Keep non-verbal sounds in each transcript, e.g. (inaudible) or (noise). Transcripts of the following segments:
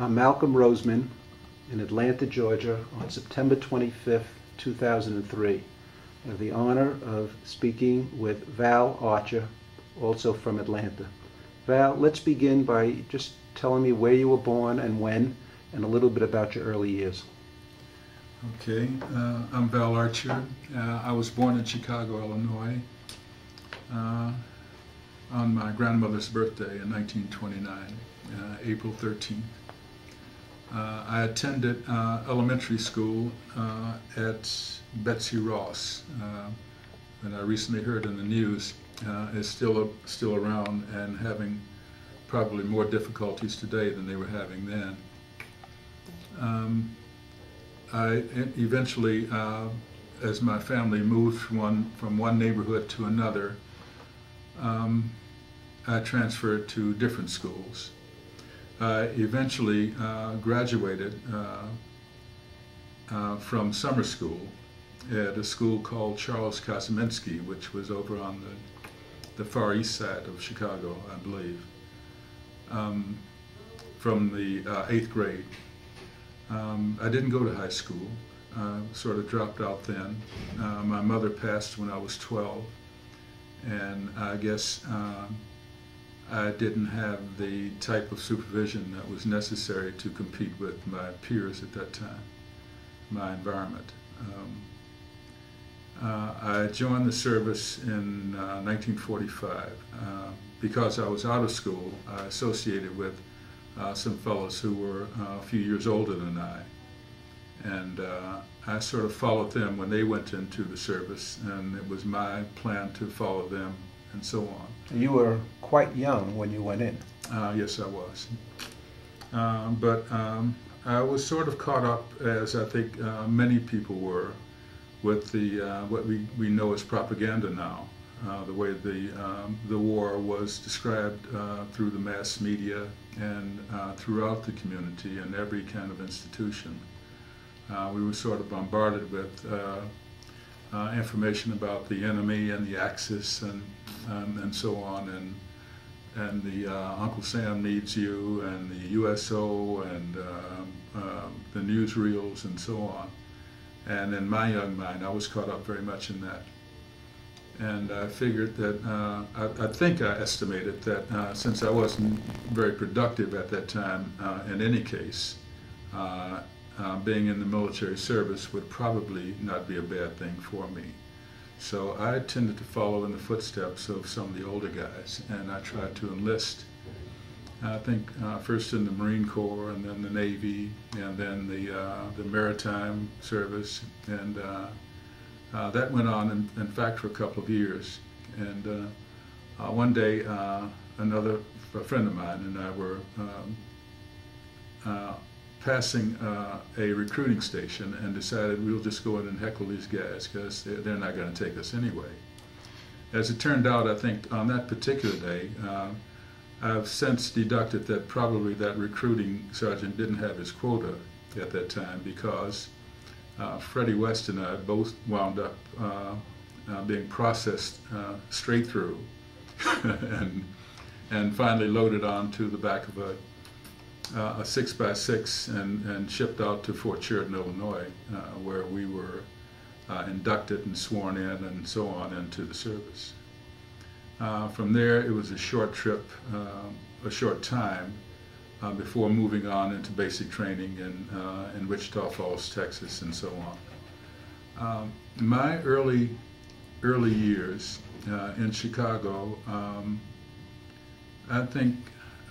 I'm Malcolm Roseman in Atlanta, Georgia, on September 25th, 2003. I have the honor of speaking with Val Archer, also from Atlanta. Val, let's begin by just telling me where you were born and when, and a little bit about your early years. Okay, uh, I'm Val Archer. Uh, I was born in Chicago, Illinois, uh, on my grandmother's birthday in 1929, uh, April 13th. Uh, I attended uh, elementary school at Betsy Ross, that I recently heard in the news is still still around and having probably more difficulties today than they were having then. Um, I eventually, uh, as my family moved from one, from one neighborhood to another, um, I transferred to different schools. I eventually uh, graduated uh, uh from summer school at a school called Charles Kozminski, which was over on the, the far east side of Chicago, I believe, um, from the uh, eighth grade. Um, I didn't go to high school, uh, sort of dropped out then. Uh, my mother passed when I was 12, and I guess um, I didn't have the type of supervision that was necessary to compete with my peers at that time, my environment. Um, uh, I joined the service in 1945. Uh, uh, because I was out of school, I associated with uh, some fellows who were uh, a few years older than I. And uh, I sort of followed them when they went into the service, and it was my plan to follow them and so on. You were quite young when you went in. Uh, yes, I was. Um, but um, I was sort of caught up, as I think uh, many people were, with the uh, what we, we know as propaganda now. Uh, the way the, um, the war was described uh, through the mass media and uh, throughout the community and every kind of institution. We were sort of bombarded with uh, information about the enemy and the Axis and, um, and so on, and, and the Uncle Sam needs you and the USO and um, the newsreels and so on. And in my young mind, I was caught up very much in that and I figured that uh, I, I, think I estimated that uh, since I wasn't very productive at that time uh, in any case, uh, uh, being in the military service would probably not be a bad thing for me. So I tended to follow in the footsteps of some of the older guys, and I tried to enlist. I think uh, first in the Marine Corps, and then the Navy, and then the the Maritime Service, and uh, that went on, in, in, fact, for a couple of years. And uh, uh, one day, uh, another friend of mine and I were um, uh, passing a recruiting station and decided we'll just go in and heckle these guys because they're not going to take us anyway. As it turned out, I think on that particular day, I've since deducted that probably that recruiting sergeant didn't have his quota at that time because uh, Freddie West and I both wound up uh, uh, being processed uh, straight through (laughs) and, and finally loaded onto the back of a, uh, a six by six and, and shipped out to Fort Sheridan, Illinois, uh, where we were inducted and sworn in and so on into the service. from there, it was a short trip, a short time, uh, before moving on into basic training in, uh, in Wichita Falls, Texas, and so on. Um, my early, early years uh, in Chicago, um, I think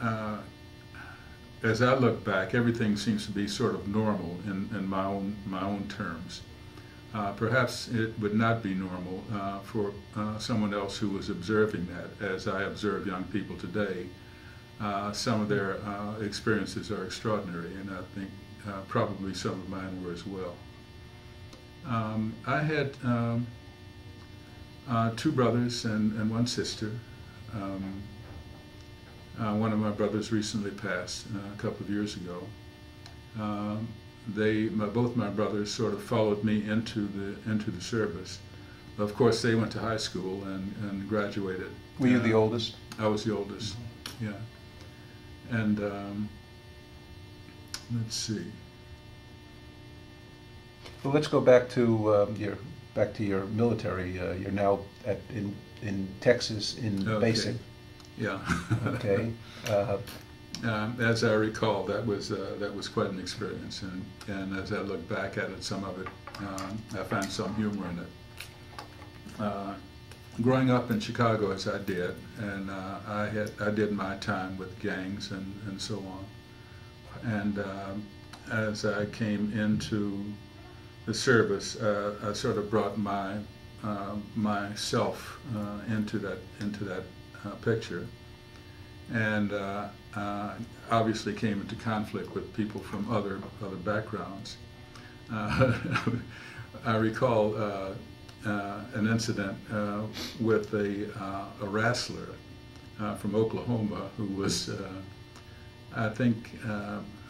uh, as I look back, everything seems to be sort of normal in, in my, own, my own terms. Uh, perhaps it would not be normal uh, for someone else who was observing that, as I observe young people today uh, some of their uh, experiences are extraordinary, and I think uh, probably some of mine were as well. Um, I had um, uh, two brothers and, and one sister. Um, uh, one of my brothers recently passed uh, a couple of years ago. Um, they, my, both my brothers, sort of followed me into the into the service. Of course, they went to high school and, and graduated. Were you the oldest? I was the oldest. Yeah and um, let's see. Well, let's go back to um, your back to your military. Uh, you're now at in in Texas in Okay. basic. Yeah. Okay. Uh, Um, as I recall, that was uh, that was quite an experience, and, and as I look back at it, some of it, um, I find some humor in it. Uh, growing up in Chicago as I did, and uh, I had I did my time with gangs and, and so on, and um, as I came into the service, uh, I sort of brought my uh, myself uh, into that into that uh, picture and uh, uh, obviously came into conflict with people from other other backgrounds. Uh, (laughs) I recall uh, an incident with a, a wrestler from Oklahoma who was, I think,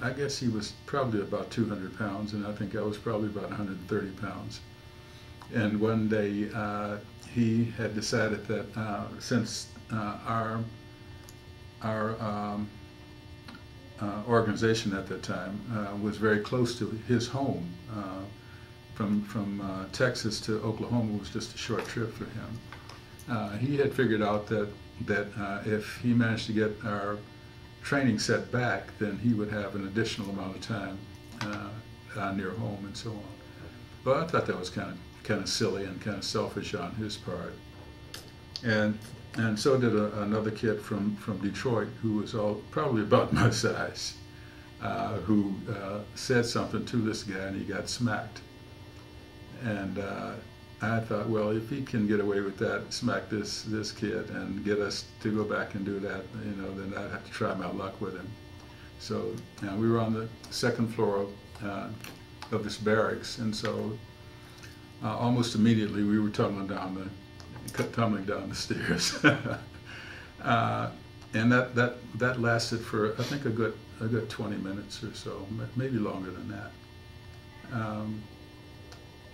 I guess he was probably about 200 pounds, and I think I was probably about 130 pounds. And one day uh, he had decided that uh, since our our um, uh, organization at that time uh, was very close to his home. Uh, from from uh, Texas to Oklahoma was just a short trip for him. Uh, he had figured out that that uh, if he managed to get our training set back, then he would have an additional amount of time uh, uh, near home and so on. But I thought that was kind of kind of silly and kind of selfish on his part. And and so did a, another kid from, from Detroit who was all probably about (laughs) my size, uh, who uh, said something to this guy and he got smacked. And uh, I thought, well, if he can get away with that, smack this this kid and get us to go back and do that, you know, then I'd have to try my luck with him. So we were on the second floor of, uh, of this barracks, and so uh, almost immediately we were tumbling down the tumbling down the stairs. (laughs) uh, and that, that, that lasted for, I think, a good, a good 20 minutes or so, maybe longer than that. Um,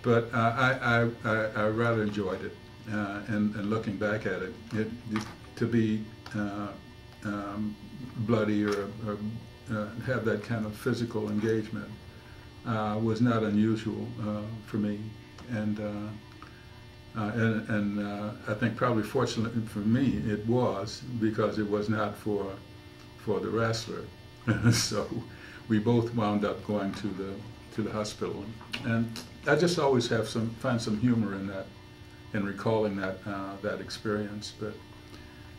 but uh, I, I, I, I rather enjoyed it. Uh, and, and looking back at it, it, it to be uh, um, bloody or, or uh, have that kind of physical engagement uh, was not unusual for me. And uh, and and uh, I think probably fortunately for me it was because it was not for for the wrestler. (laughs) so we both wound up going to the to the hospital, and I just always have some find some humor in that, in recalling that uh, that experience. But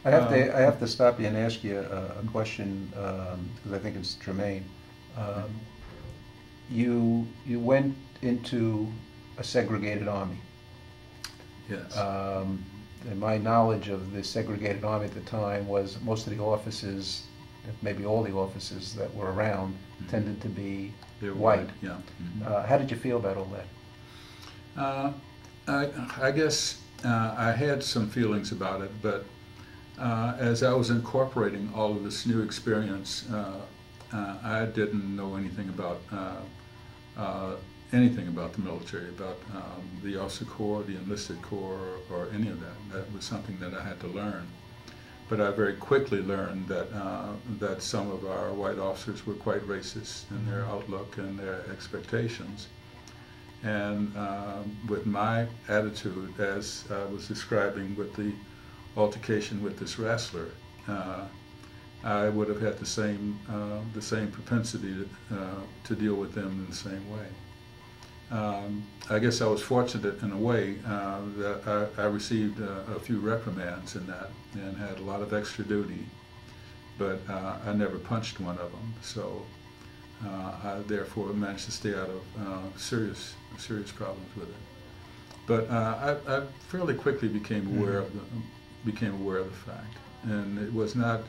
I have Um, to I have to stop you and ask you a, a question because I think it's germane. Um, you you went into a segregated army. Yes, Um, and my knowledge of the segregated army at the time was most of the offices, maybe all the offices that were around, Mhm. tended to be were white. Yeah. mhm. Uh, how did you feel about all that? Uh, I, I guess uh, I had some feelings about it, but uh, as I was incorporating all of this new experience, uh, uh, I didn't know anything about uh, uh, anything about the military, about um, the officer corps, the enlisted corps, or, any of that. That was something that I had to learn. But I very quickly learned that uh, that some of our white officers were quite racist in their outlook and their expectations. And um, with my attitude, as I was describing with the altercation with this wrestler, uh, I would have had the same uh, the same propensity to, uh, to deal with them in the same way. Um, I guess I was fortunate in a way uh, that I, I received a, a few reprimands in that and had a lot of extra duty, but uh, I never punched one of them. So uh, I therefore managed to stay out of uh, serious serious problems with it. But uh, I, I fairly quickly became aware of the became aware of the fact, and it was not.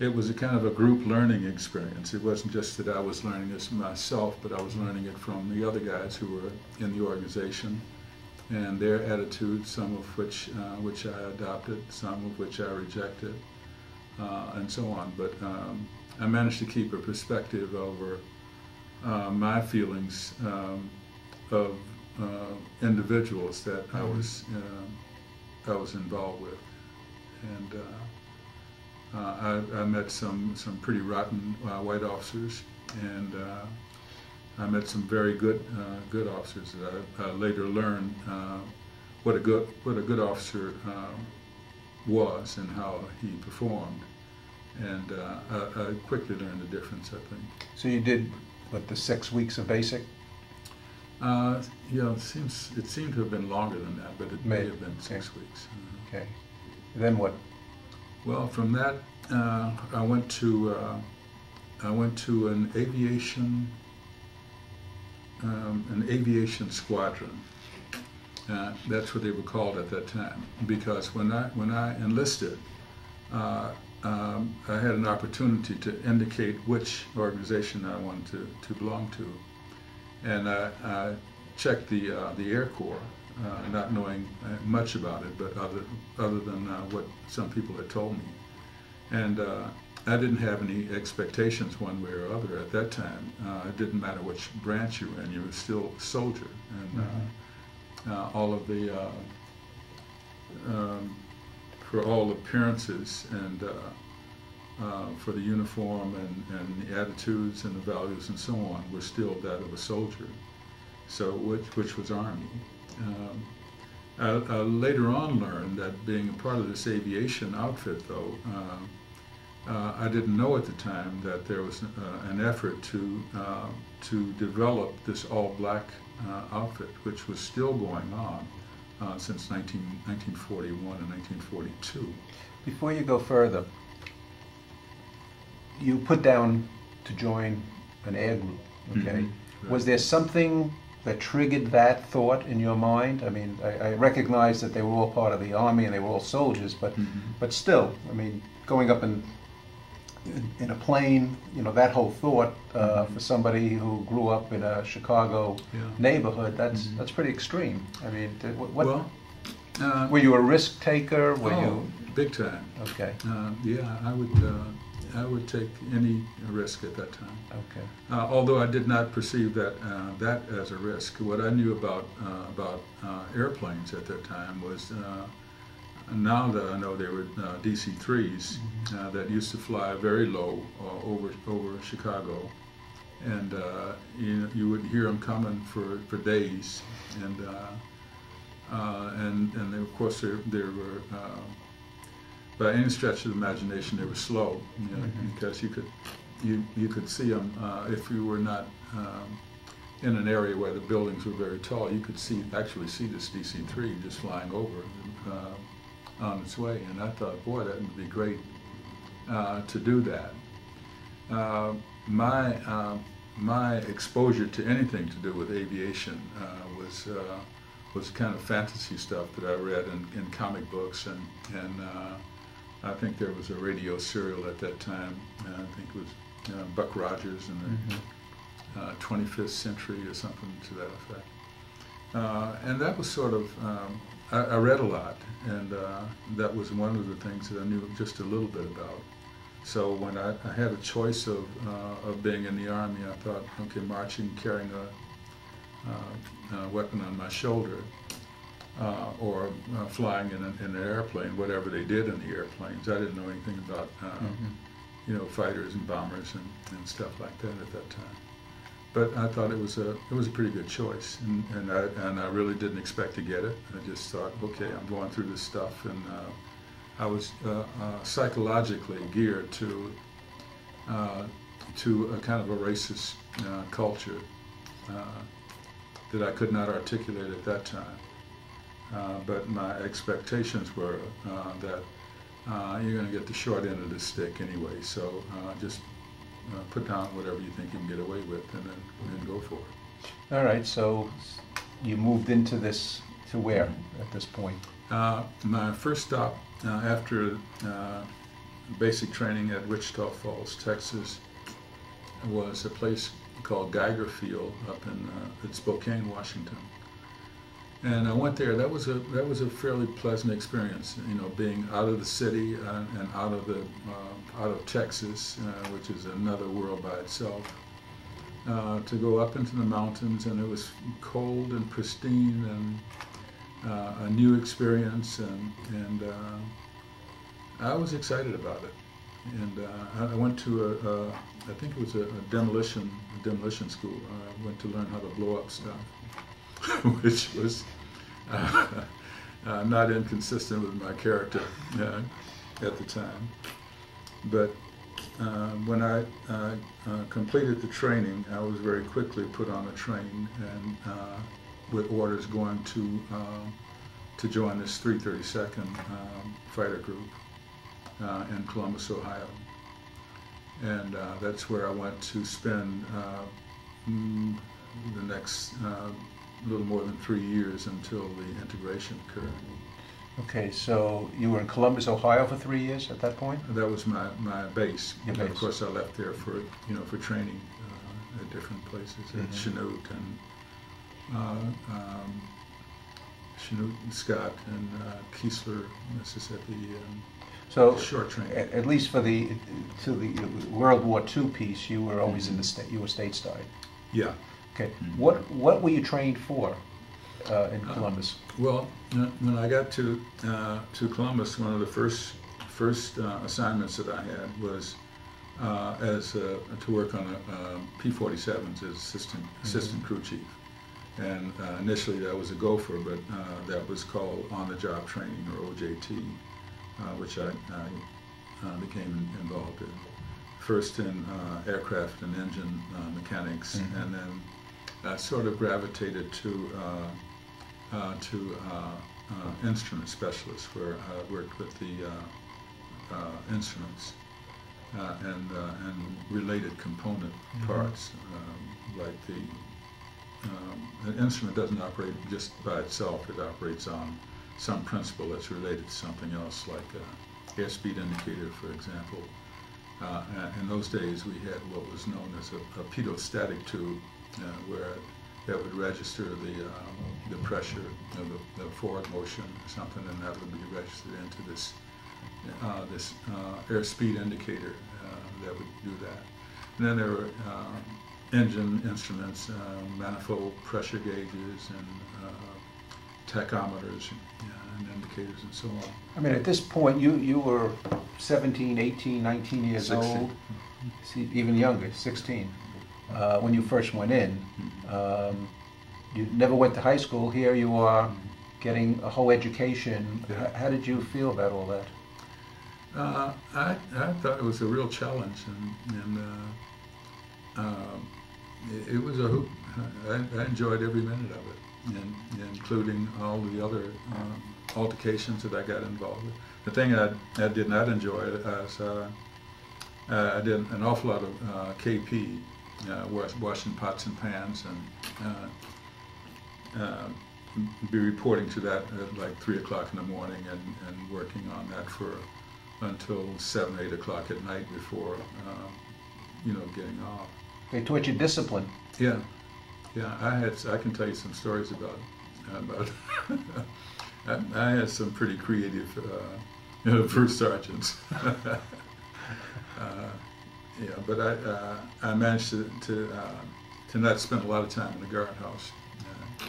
It was a kind of a group learning experience. It wasn't just that I was learning this myself, but I was learning it from the other guys who were in the organization, and their attitudes, some of which uh, which I adopted, some of which I rejected, uh, and so on. But um, I managed to keep a perspective over uh, my feelings um, of uh, individuals that I was uh, I was involved with, and uh, I, I met some some pretty rotten uh, white officers, and uh, I met some very good uh, good officers that I, later learned uh, what a good what a good officer was and how he performed, and uh, I, I quickly learned the difference. I think. So you did, what, the six weeks of basic? Uh, yeah, it seems it seemed to have been longer than that, but it may, May- have been six okay. weeks. Okay. Then what? Well, from that, uh, I went to uh, I went to an aviation um, an aviation squadron. Uh, that's what they were called at that time. Because when I when I enlisted, uh, um, I had an opportunity to indicate which organization I wanted to, to belong to, and I, I checked the uh, the Air Corps, uh, not knowing uh, much about it, but other other than uh, what some people had told me, and uh, I didn't have any expectations one way or other at that time. Uh, it didn't matter which branch you were in; you were still a soldier, and uh, uh, all of the uh, um, for all appearances and uh, uh, for the uniform and, and the attitudes and the values and so on were still that of a soldier. So which which was Army. Um, I, I later on learned that being a part of this aviation outfit, though, uh, uh, I didn't know at the time that there was uh, an effort to uh, to develop this all-black uh, outfit, which was still going on uh, since 19, 1941 and 1942. Before you go further, you put down to join an air group, okay? Mhm, right. Was there something that triggered that thought in your mind? I mean, I, I recognize that they were all part of the army and they were all soldiers, but Mhm. but still, I mean, going up in in, in a plane, you know, that whole thought uh, Mhm. for somebody who grew up in a Chicago Yeah. neighborhood, that's Mhm. that's pretty extreme. I mean, what, what well, uh, were you a risk taker? Were oh, you big time. okay? Uh, yeah, I would. I would take any risk at that time. Okay. Uh, although I did not perceive that uh, that as a risk. What I knew about uh, about uh, airplanes at that time was uh, now that I know they were uh, DC-3s uh, that used to fly very low uh, over over Chicago, and uh, you you would hear them coming for, for days, and uh, uh, and and of course there there were. By any stretch of the imagination, they were slow, you know, Mhm. because you could you you could see them uh, if you were not um, in an area where the buildings were very tall. You could see actually see this DC-3 just flying over uh, on its way, and I thought, boy, that would be great uh, to do that. Uh, my uh, my exposure to anything to do with aviation uh, was uh, was kind of fantasy stuff that I read in, in comic books and and uh, I think there was a radio serial at that time. Uh, I think it was uh, Buck Rogers in the Mhm. uh, 25th century or something to that effect. Uh, and that was sort of, um, I, I read a lot, and uh, that was one of the things that I knew just a little bit about. So when I, I had a choice of, uh, of being in the Army, I thought, okay, marching, carrying a, uh, a weapon on my shoulder, uh, or uh, flying in, a, in an airplane, whatever they did in the airplanes. I didn't know anything about, uh, Mhm. you know, fighters and bombers and, and stuff like that at that time. But I thought it was a it was a pretty good choice, and, and I and I really didn't expect to get it. I just thought, okay, I'm going through this stuff, and uh, I was uh, uh, psychologically geared to uh, to a kind of a racist uh, culture uh, that I could not articulate at that time. Uh, but my expectations were uh, that uh, you're going to get the short end of the stick anyway. So uh, just uh, put down whatever you think you can get away with, and then, and then go for it. All right. So you moved into this to where at this point? Uh, my first stop uh, after uh, basic training at Wichita Falls, Texas, was a place called Geiger Field up in uh, in Spokane, Washington. And I went there. That was a that was a fairly pleasant experience. You know, being out of the city and, and out of the uh, out of Texas, uh, which is another world by itself. Uh, to go up into the mountains, and it was cold and pristine, and uh, a new experience, and and uh, I was excited about it. and I went to a, a, I think it was a, a demolition a demolition school. I went to learn how to blow up stuff, (laughs) which was uh, (laughs) uh, not inconsistent with my character uh, at the time. But uh, when I uh, completed the training, I was very quickly put on a train and with orders going to to join this 332nd um, fighter group uh, in Columbus, Ohio. And uh, that's where I went to spend uh, mm, the next uh, little more than three years until the integration occurred. Okay, so you were in Columbus, Ohio for three years at that point? That was my, my base. Your base. Of course, I left there for, you know, for training uh, at different places, mm-hmm. at Chanute and uh, um, Chanute and Scott and uh, Keesler, Mississippi. And so, short train. At, at, least for the to the World War II piece, you were always mm-hmm. in the state. You were stateside. Yeah. Okay. What what were you trained for uh, in uh, Columbus? Uh, well, when I got to uh, to Columbus, one of the first first uh, assignments that I had was uh, as to work on a P-47s as assistant mm-hmm. assistant crew chief. And initially that was a gopher, but that was called on-the-job training or OJT. Uh, which I, I uh, became involved in. First in uh, aircraft and engine mechanics, mm-hmm. and then sort of gravitated to to instrument specialists, where I worked with the instruments. Uh, and uh, and related component mm-hmm. parts, um, like the um, an instrument doesn't operate just by itself; it operates on some principle that's related to something else, like uh, airspeed indicator, for example. Uh, in those days, we had what was known as a, a pitot-static tube, uh, where that would register the um, the pressure of the, the, forward motion or something, and that would be registered into this uh, this uh, airspeed indicator uh, that would do that. And then there were engine instruments, manifold pressure gauges, and tachometers and indicators and so on. I mean, at this point, you, you were 17, 18, 19 years 16. old, even younger, 16, uh, when you first went in. Um, you never went to high school. Here you are getting a whole education. Yeah. How did you feel about all that? Uh, I, I thought it was a real challenge, and, and uh, um, it, it, was a hoop. I, I enjoyed every minute of it and, including all the other uh, altercations that I got involved with. The thing I, I did not enjoy is uh, uh, I did an awful lot of uh, KP, uh, washing pots and pans, and uh, be reporting to that at like 3 o'clock in the morning and, and working on that for until 7, 8 o'clock at night before, you know, getting off. They taught you discipline. Yeah. Yeah, I had. I can tell you some stories about about. I, (laughs) I, had some pretty creative uh, (laughs) you know, (laughs) first sergeants. uh, yeah, but I uh, I managed to to, uh, to not spend a lot of time in the guardhouse. Uh,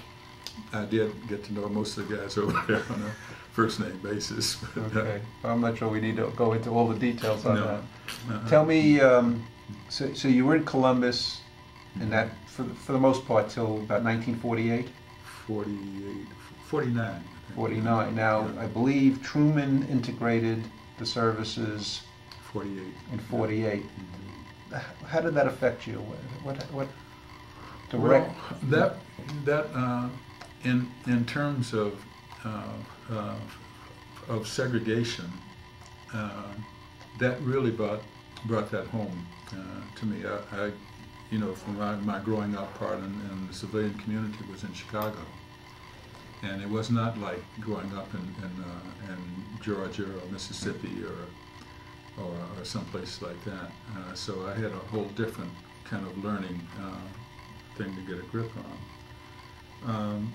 I did get to know most of the guys (laughs) over there on a first name basis. (laughs) But, uh, okay, I'm not sure we need to go into all the details on no. that. Uh-huh. Tell me, um, so, so you were in Columbus, and that for the, for the most part till about 1948? 48, 49. 49. Now, yeah. I believe Truman integrated the services 48. in 48. Mm-hmm. How did that affect you? What, what direct? Well, that, that uh, in, in terms of, uh, uh, of segregation, uh, that really brought, brought that home uh, to me. I, I you know, from my, my growing up part in, in, the civilian community was in Chicago. And it was not like growing up in, in, uh, in Georgia or Mississippi or, or, or someplace like that. Uh, so I had a whole different kind of learning uh, thing to get a grip on. Um,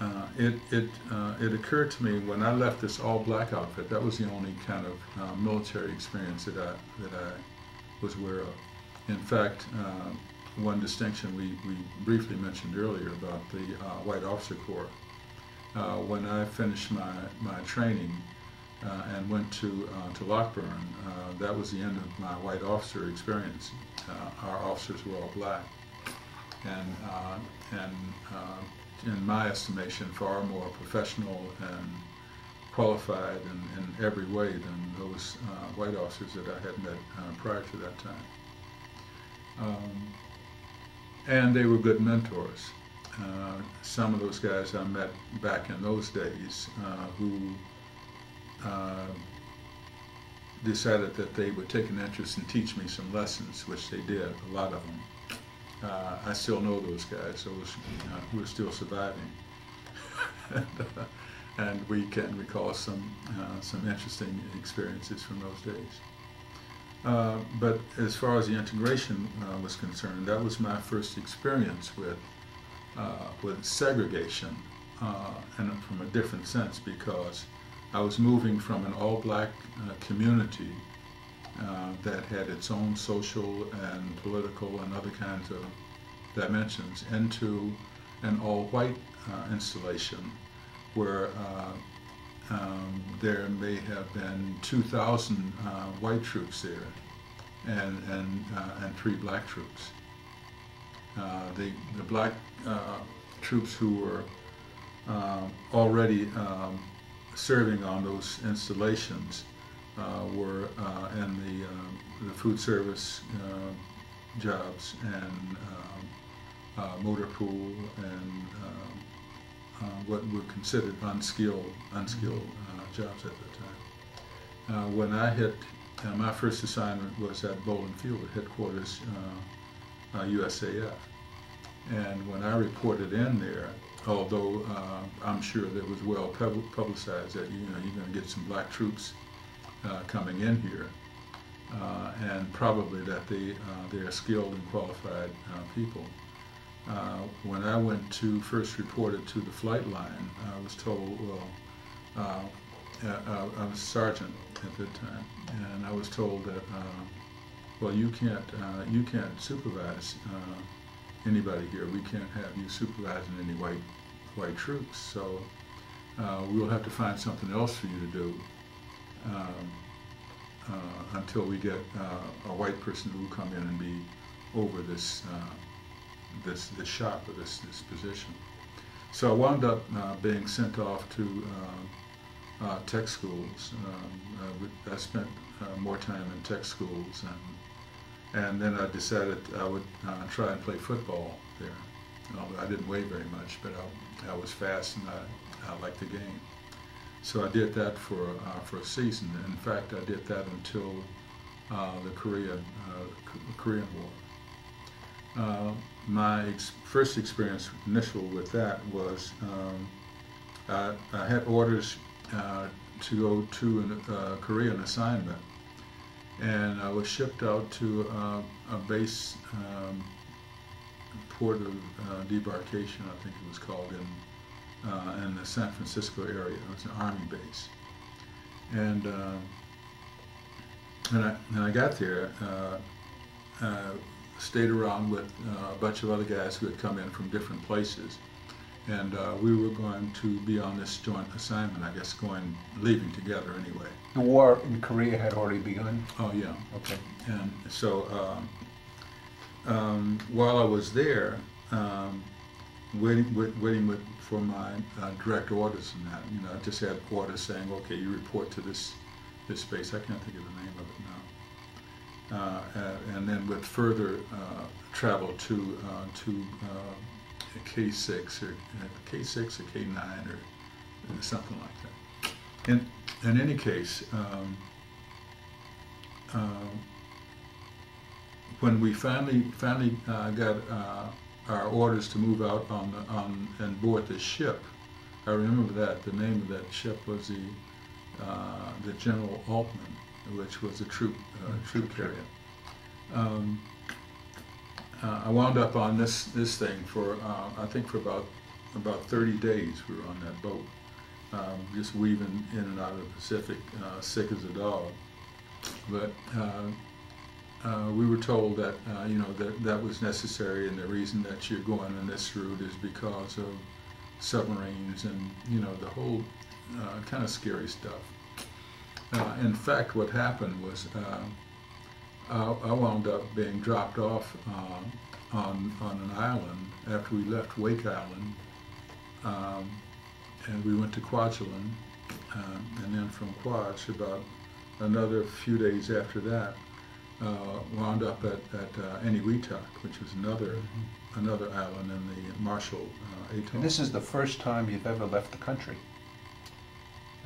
uh, it it uh, it occurred to me when I left this all black outfit. That was the only kind of uh, military experience that I that I was aware of. In fact, uh, one distinction we, we briefly mentioned earlier about the uh, White Officer Corps. When I finished my, my training, uh, and went to uh, to Lockbourne. Uh, that was the end of my white officer experience. Uh, our officers were all black, and uh, and in my estimation, far more professional and qualified in, in every way than those white officers that I had met prior to that time. Um, and they were good mentors. Uh, some of those guys I met back in those days uh, who uh, decided that they would take an interest and teach me some lessons, which they did, a lot of them. Uh, I still know those guys, was, uh, we're still surviving. and, (laughs) uh, and, we can recall some, some interesting experiences from those days. Uh, but as far as the integration uh, was concerned, that was my first experience with uh, with segregation, and from a different sense because I was moving from an all-black uh, community uh, that had its own social and political and other kinds of dimensions into an all-white uh, installation where uh, um, there may have been 2,000 uh, white troops there and, and, uh, and three black troops. the, the black troops who were already um, serving on those installations uh, were uh, in the, uh, the food service uh, jobs and uh, motor pool and what were considered unskilled unskilled jobs at the time. when I hit, my first assignment was at Bolling Field, headquarters USAF. And when I reported in there, although uh, I'm sure that it was well publicized that you know you're going to get some black troops uh, coming in here, uh, and probably that they uh, they are skilled and qualified uh, people. Uh, when I went to first reported to the flight line, I was told, well, I was sergeant at that time, and I was told that, well, you can't you can't supervise anybody here. We can't have you supervising any white white troops. So uh, we'll have to find something else for you to do um, uh, until we get uh, a white person who will come in and be over this uh, this this shop or this this position. So I wound up uh, being sent off to uh, tech schools. Um, I spent more time in tech schools and and then I decided I would uh, try and play football there. I didn't weigh very much, but I, I was fast and I, I liked the game. So I did that for uh, for a season. In fact, I did that until uh, the Korean uh, Korean War. Uh, my ex first experience initial with that was um, I, I, had orders uh, to go to a Korean assignment and I was shipped out to uh, a base um, port of uh, debarkation, I think it was called, in, uh, in the San Francisco area. It was an army base. And, uh, and, I, and I got there, uh, stayed around with uh, a bunch of other guys who had come in from different places and uh, we were going to be on this joint assignment, I guess, going leaving together anyway. The war in Korea had already begun. Oh yeah. Okay. And so um, um, while I was there, um, waiting, wait, waiting with, for my uh, direct orders and that, you know, I just had orders saying, okay, you report to this this space. I can't think of the name of it now. Uh, and then with further uh, travel to uh, to uh, a K6 or K6 or K9 or something like that. In, in any case, um, uh, when we finally finally uh, got uh, our orders to move out on the, on and board the ship, I remember that the name of that ship was the uh, the General Altman, which was a troop uh, troop carrier. Um, uh, I wound up on this this thing for uh, I think for about about 30 days. We were on that boat, um, just weaving in and out of the Pacific, uh, sick as a dog. But uh, uh, we were told that uh, you know that that was necessary, and the reason that you're going on this route is because of submarines and you know the whole kind of scary stuff. Uh, in fact, what happened was uh, I, I wound up being dropped off uh, on, on an island after we left Wake Island. Um, and we went to Kwajalein. Um, and then from Kwaj, about another few days after that, uh, wound up at, at uh, Eniwetok, which was another another island in the Marshall uh, Atoll. And this is the first time you've ever left the country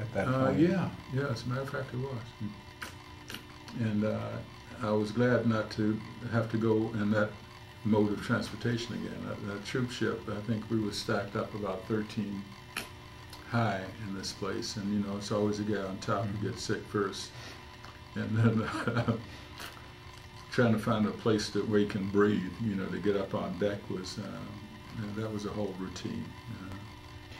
at that Uh, point? yeah, yeah, as a matter of fact, it was. And uh, I was glad not to have to go in that mode of transportation again. That, that troop ship, I think we were stacked up about 13 high in this place, and you know, it's always the guy on top who gets sick first. And then (laughs) trying to find a place that where you can breathe, you know, to get up on deck was, uh, that was a whole routine, uh,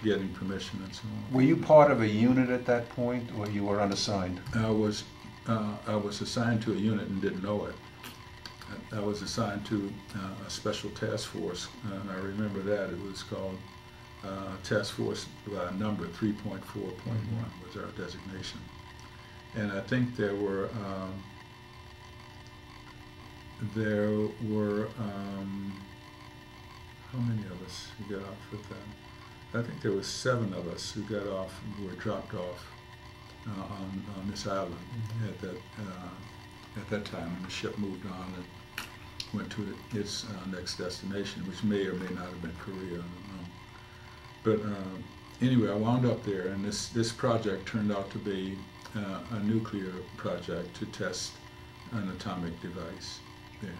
getting permission and so on. Were you part of a unit at that point, or you were unassigned? I was, uh, I was assigned to a unit and didn't know it. I I was assigned to uh, a special task force, and I remember that. It was called uh, Task Force uh, Number 3.4.1 was our designation. And I think there were, um, there were, um, how many of us who got off with that? I think there was seven of us who got off, who were dropped off uh, on, on this island at that, uh, at that time. And the ship moved on and went to its uh, next destination, which may or may not have been Korea, I don't know. But uh, anyway, I wound up there, and this, this project turned out to be uh, a nuclear project to test an atomic device there,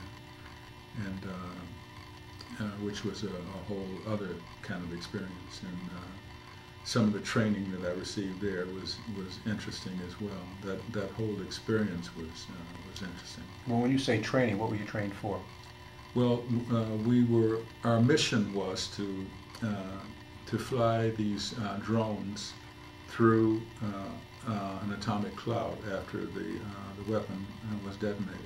and uh, uh, which was a, a whole other kind of experience. And uh, some of the training that I received there was, was interesting as well. That, that whole experience was, uh, was interesting. Well, when you say training, what were you trained for? Well, uh, we were, our mission was to, uh, to fly these uh, drones through uh, uh, an atomic cloud after the, uh, the weapon was detonated.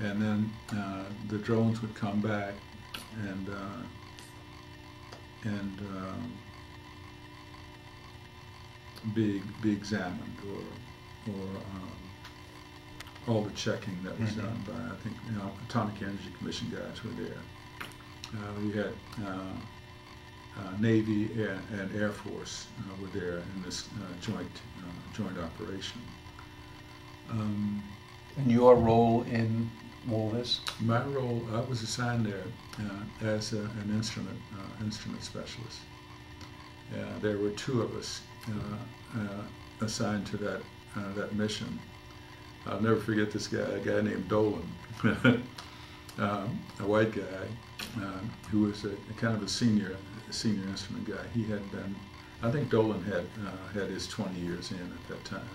And then uh, the drones would come back and, uh, and um, be, be examined or, or um, all the checking that was Mhm. done by, I think, you know, Atomic Energy Commission guys were there. Uh, we had uh, Navy and, and Air Force uh, were there in this uh, joint uh, joint operation. Um, And your role in all this? my role, I was assigned there uh, as a, an instrument uh, instrument specialist. Uh, there were two of us uh, uh, assigned to that uh, that mission. I'll never forget this guy, a guy named Dolan, (laughs) um, a white guy uh, who was a, a kind of a senior senior instrument guy. He had been, I think Dolan had uh, had his 20 years in at that time,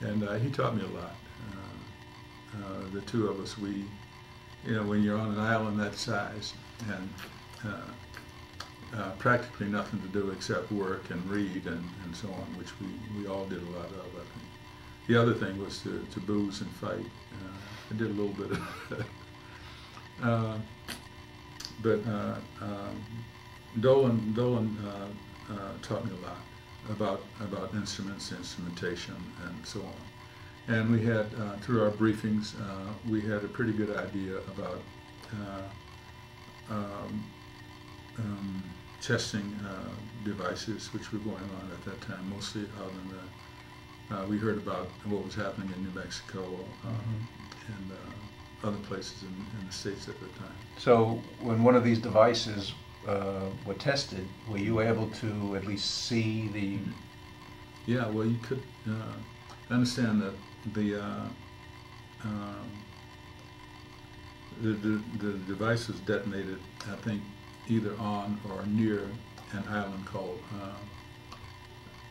and uh, he taught me a lot. Uh, uh, the two of us, we, you know, when you're on an island that size and uh, practically nothing to do except work and read and, and so on, which we, we all did a lot of, I think. The other thing was to, to booze and fight. I did a little bit of (laughs) that. Uh, but uh, um, Dolan, Dolan uh, uh, taught me a lot about, about instruments, instrumentation, and so on. And we had, uh, through our briefings, uh, we had a pretty good idea about uh, um, um, testing uh, devices which were going on at that time, mostly out in the, uh, we heard about what was happening in New Mexico um, and uh, other places in, in the States at the time. So when one of these devices uh, were tested, were you able to at least see the, Yeah, well, you could uh, understand that the, uh, um, the, the the device was detonated, I think, either on or near an island called, uh,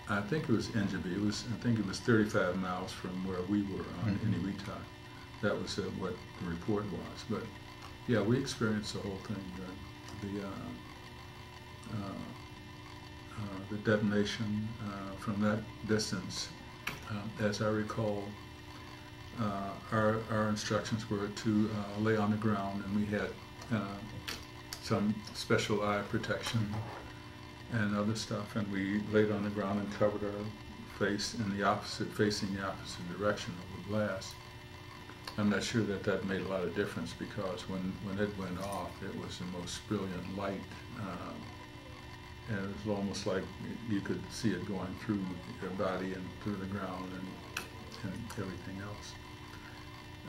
I think it was Engebi. It was, I think it was 35 miles from where we were on Mhm. Eniwetok. That was uh, what the report was. But yeah, we experienced the whole thing. The, the uh, the detonation uh, from that distance. Uh, as I recall, uh, our, our instructions were to uh, lay on the ground and we had uh, some special eye protection and other stuff and we laid on the ground and covered our face in the opposite, facing the opposite direction of the blast. I'm not sure that that made a lot of difference because when, when it went off, it was the most brilliant light. Um, and it was almost like you could see it going through your body and through the ground and, and everything else.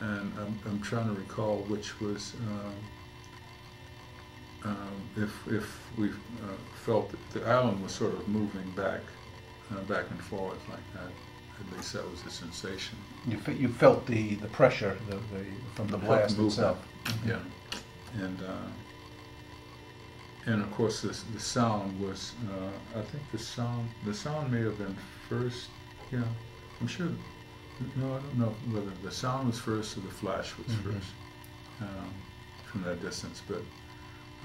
And I'm, I'm trying to recall which was, um, um, if, if we uh, felt that the island was sort of moving back, uh, back and forth like that. At least that was the sensation. You, fe- you felt the, the pressure the, the, from the the blast itself. Yeah, and uh, and of course the the sound was. Uh, I think the sound the sound may have been first. Yeah, I'm sure. No, I don't know whether the sound was first or the flash was Mhm. first um, from that distance, but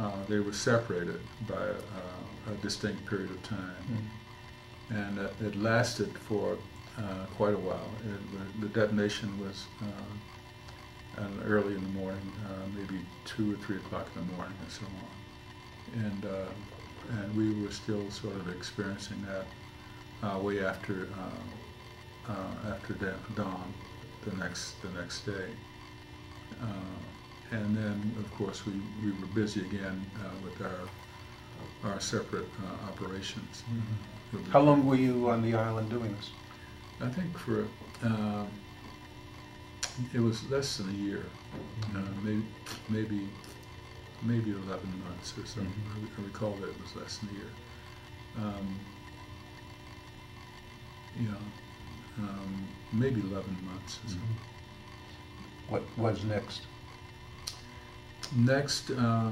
uh, they were separated by a, a distinct period of time, Mm. and it, it lasted for uh, quite a while. It, the detonation was. Uh, and early in the morning, uh, maybe two or three o'clock in the morning and so on. And, uh, and we were still sort of experiencing that uh, way after, uh, uh, after da- dawn the next, the next day. Uh, and then, of course, we, we were busy again uh, with our, our separate uh, operations. Mm-hmm. How long were you on the island doing this? I think for, um, it was less than a year, uh, maybe, maybe, maybe 11 months or something. I re- I recall that it was less than a year. Um, yeah, um, maybe 11 months or something. What was next? Next, uh,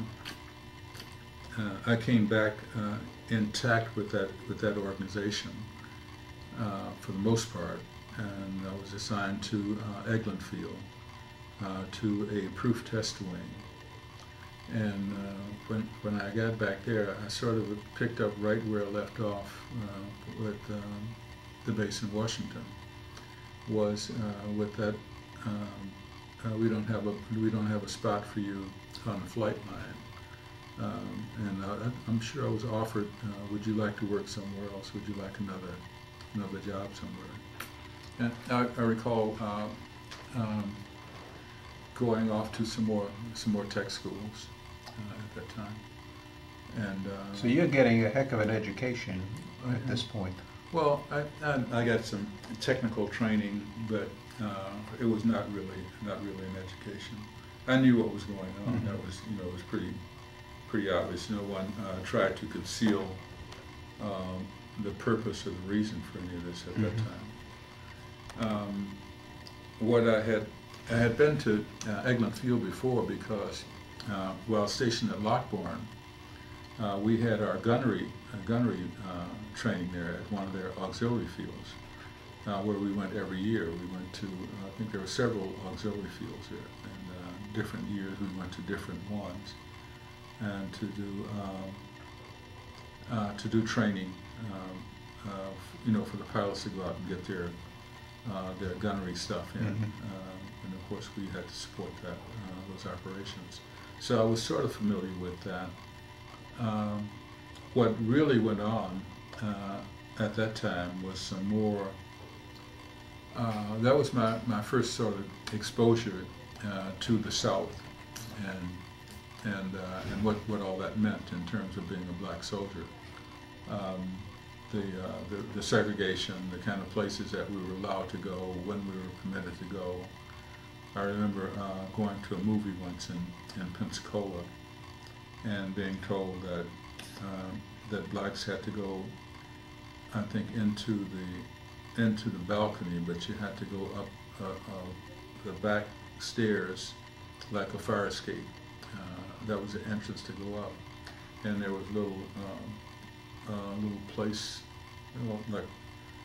uh, I came back uh, intact with that with that organization uh, for the most part, and I was assigned to uh, Eglin Field uh, to a proof test wing. And uh, when when I got back there, I sort of picked up right where I left off uh, with um, the base in Washington. Was uh, with that. Um, uh, we don't have a we don't have a spot for you on the flight line. Um, and I- I'm sure I was offered, uh, would you like to work somewhere else? Would you like another another job somewhere? And I, I recall uh, um, going off to some more some more tech schools at that time. And uh, So you're getting a heck of an education at this point. well, I, I, I got some technical training, but uh, it was not really not really an education. I knew what was going on. Mhm. That was you know it was pretty pretty obvious. No one uh, tried to conceal um, the purpose or the reason for any of this at that Mhm. time. Um, what I had I had been to uh, Eglin Field before because uh, while stationed at Lockbourne, uh, we had our gunnery uh, gunnery uh, training there at one of their auxiliary fields, uh, where we went every year. We went to uh, I think there were several auxiliary fields there, and uh, different years we went to different ones, and to do um, uh, to do training, um, uh, you know, for the pilots to go out and get their uh, their gunnery stuff in, Mhm. um, and of course we had to support that uh, those operations. So I was sort of familiar with that. Um, what really went on uh, at that time was some more. Uh, that was my, my first sort of exposure uh, to the South, and and uh, and what, what all that meant in terms of being a black soldier. Um, the, uh, the the segregation, the kind of places that we were allowed to go, when we were permitted to go. I remember uh, going to a movie once in, in Pensacola and being told that um, that blacks had to go, I think, into the into the balcony, but you had to go up uh, uh, the back stairs like a fire escape. Uh, that was the entrance to go up, and there was little um, uh, little place, you know, like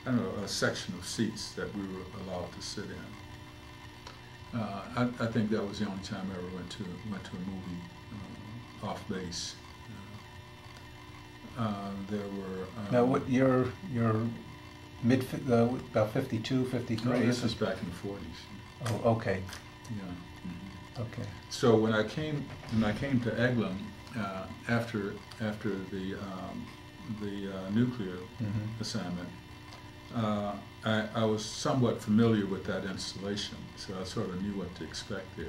I don't know, a section of seats that we were allowed to sit in. Uh, I, I think that was the only time I ever went to went to a movie uh, off base. Uh, there were. Um, Now, what, you're, you're mid, uh, about 52, 53? No, this is was back in the forties. Oh, okay, Yeah. mhm. okay. So when I came when I came to Eglin uh, after after the um, the uh, nuclear Mhm. assignment, uh, I, I was somewhat familiar with that installation, so I sort of knew what to expect there.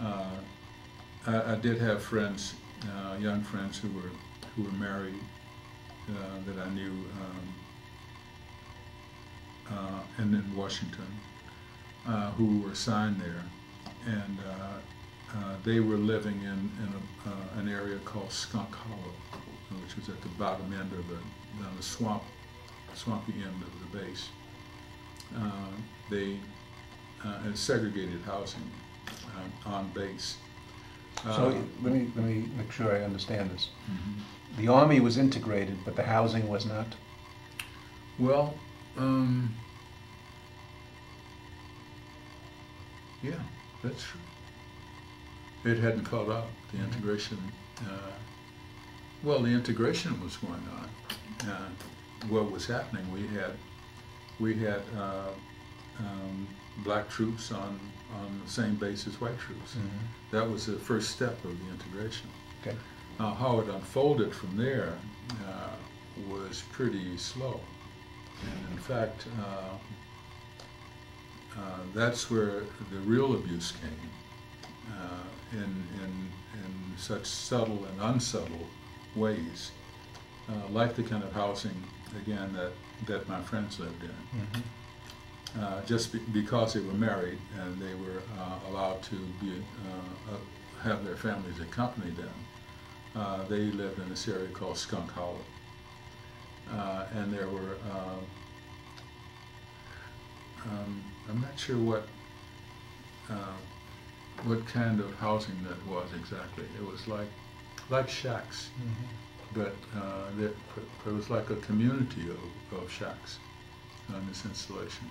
Uh, I, I did have friends, uh, young friends who were who were married uh, that I knew um, uh, and in Washington who were assigned there, and they were living in, in a, an area called Skunk Hollow, which was at the bottom end of the, the swamp, swampy end of the base. Uh, they uh, had segregated housing uh, on base. So Uh, let me, let me make sure I understand this. mhm. The Army was integrated, but the housing was not? Well, um, yeah, that's true. It hadn't caught up, the integration. Uh, well, the integration was going on. What was happening, we had, we had uh, um, black troops on, on the same base as white troops. That was the first step of the integration. Okay. Now, how it unfolded from there uh, was pretty slow. And in fact, uh, uh, that's where the real abuse came, uh, in, in, in such subtle and unsubtle ways, uh, like the kind of housing, again, that, that my friends lived in. Mhm. Uh, just be, because they were married and they were uh, allowed to be, uh, uh, have their families accompany them, uh, they lived in this area called Skunk Hollow. Uh, and there were, uh, um, I'm not sure what, uh, what kind of housing that was exactly. It was like, like shacks, but uh, there, it was like a community of, of shacks on this installation.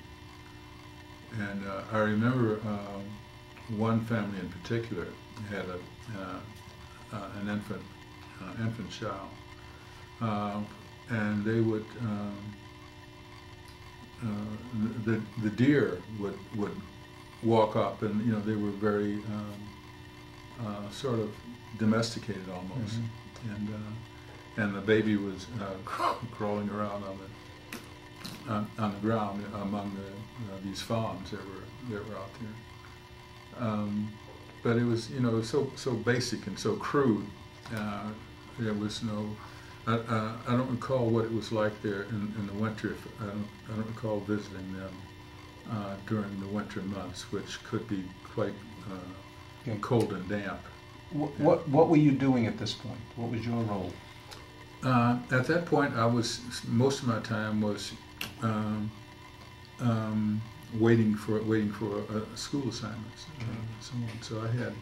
And uh, I remember um, one family in particular had a, uh, uh, an infant, uh, infant child, um, and they would, um, uh, the, the deer would, would walk up, and you know they were very um, uh, sort of domesticated almost, Mhm. and uh, and the baby was uh, (laughs) crawling around on the on, on the ground among the, uh, these fawns that were that were out there. Um, but it was you know so so basic and so crude. Uh, there was no. I, uh, I don't recall what it was like there in, in the winter. If, I don't I don't recall visiting them uh, during the winter months, which could be quite uh, Okay. cold and damp. Wh- What, what were you doing at this point? What was your role? Uh, at that point, I was most of my time was um, um, waiting for waiting for uh, school assignments, uh, so on. So I had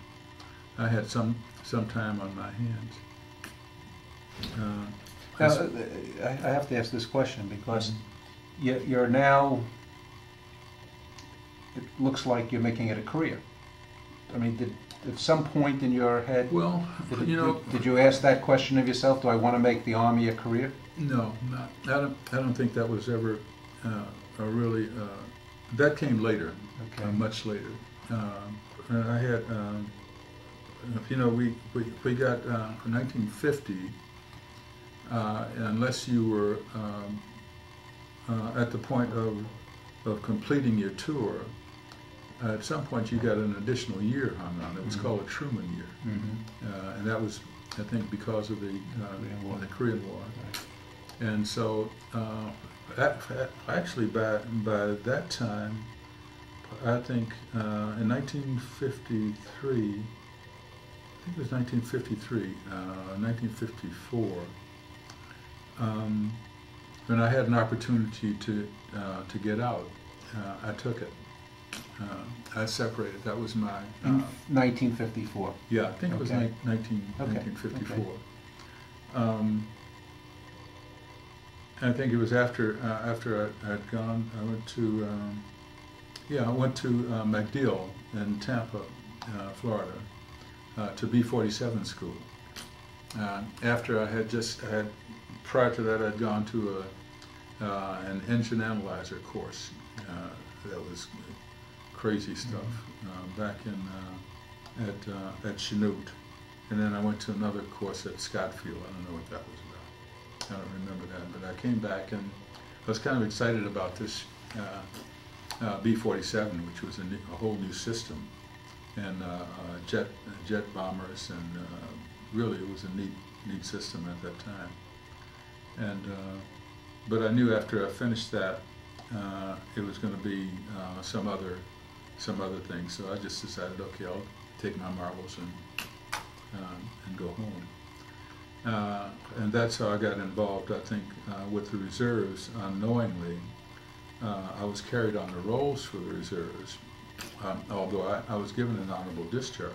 I had some some time on my hands. Uh, Now, uh, I I have to ask this question because you- you're now, it looks like you're making it a career. I mean, did, at some point in your head, well, did you know, did- did you ask that question of yourself, do I want to make the Army a career? no, not, I don't I don't think that was ever uh, a really uh, that came later. Okay. uh, much later. Um, and I had, um, you know, we, we, we got uh, 1950, uh, unless you were um, uh, at the point of, of completing your tour, at some point you got an additional year hung on. It was Mhm. called a Truman year. Mm-hmm. Uh, and that was, I think, because of the, Korean War. uh, the Korean War. And so, uh, a- a- actually, by, by that time, I think uh, in 1953, I think it was 1953, uh, 1954, um, when I had an opportunity to uh, to get out, uh, I took it. Uh, I separated. That was my uh, 1954. yeah, I think it was Okay. ni- 19, Okay, 1954. Um, I think it was after uh, after I, I'd gone. I went to um, yeah, I went to uh, MacDill in Tampa, uh, Florida, uh, to B47 school. Uh, after I had just I had prior to that I'd gone to a uh, an engine analyzer course uh, that was crazy stuff uh, back in uh, at uh, at Chanute, and then I went to another course at Scottsfield. I don't know what that was about. I don't remember that, but I came back and I was kind of excited about this uh, uh, B-47, which was a, new, a, whole new system, and uh, jet jet bombers, and really it was a neat neat system at that time. And but I knew after I finished that, it was going to be some other some other things. So I just decided, okay, I'll take my marbles and and go home. Uh, and that's how I got involved, I think, uh, with the reserves unknowingly. Uh, I was carried on the rolls for the reserves, um, although I, I, was given an honorable discharge.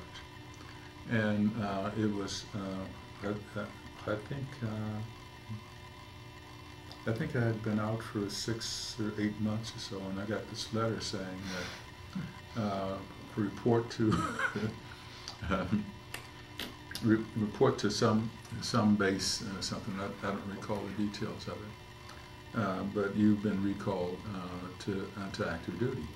And uh, it was, uh, I, I, think, uh, I think I had been out for six or eight months or so, and I got this letter saying that report to (laughs) um, re report to some some base uh, something. I, I, don't recall the details of it, uh, but you've been recalled uh, to uh, to active duty.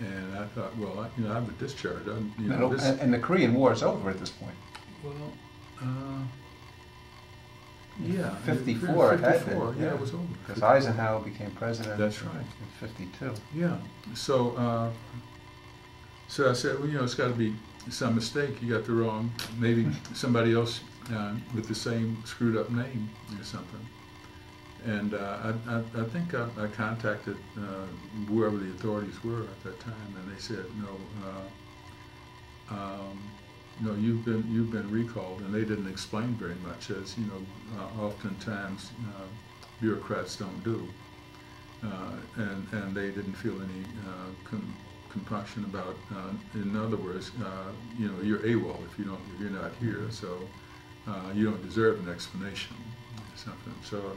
And I thought, well, I, you know, I a discharge. I, you know, no, and, and, the Korean War is over at this point. Well, yeah, 54, 54 it had been. Yeah, yeah, it was over. Because Eisenhower became president. That's right. In 52. Yeah. So, uh, so I said, well, you know, it's got to be some mistake. You got the wrong, maybe (laughs) somebody else uh, with the same screwed up name or something. And uh, I, I, I, think I, I contacted uh, whoever the authorities were at that time, and they said, no, uh, um, no, you've been you've been recalled, and they didn't explain very much, as you know, uh, oftentimes uh, bureaucrats don't do, and and they didn't feel any compunction about, uh, in other words, uh, you know, you're AWOL if you don't, if you're not here, so uh, you don't deserve an explanation or something. So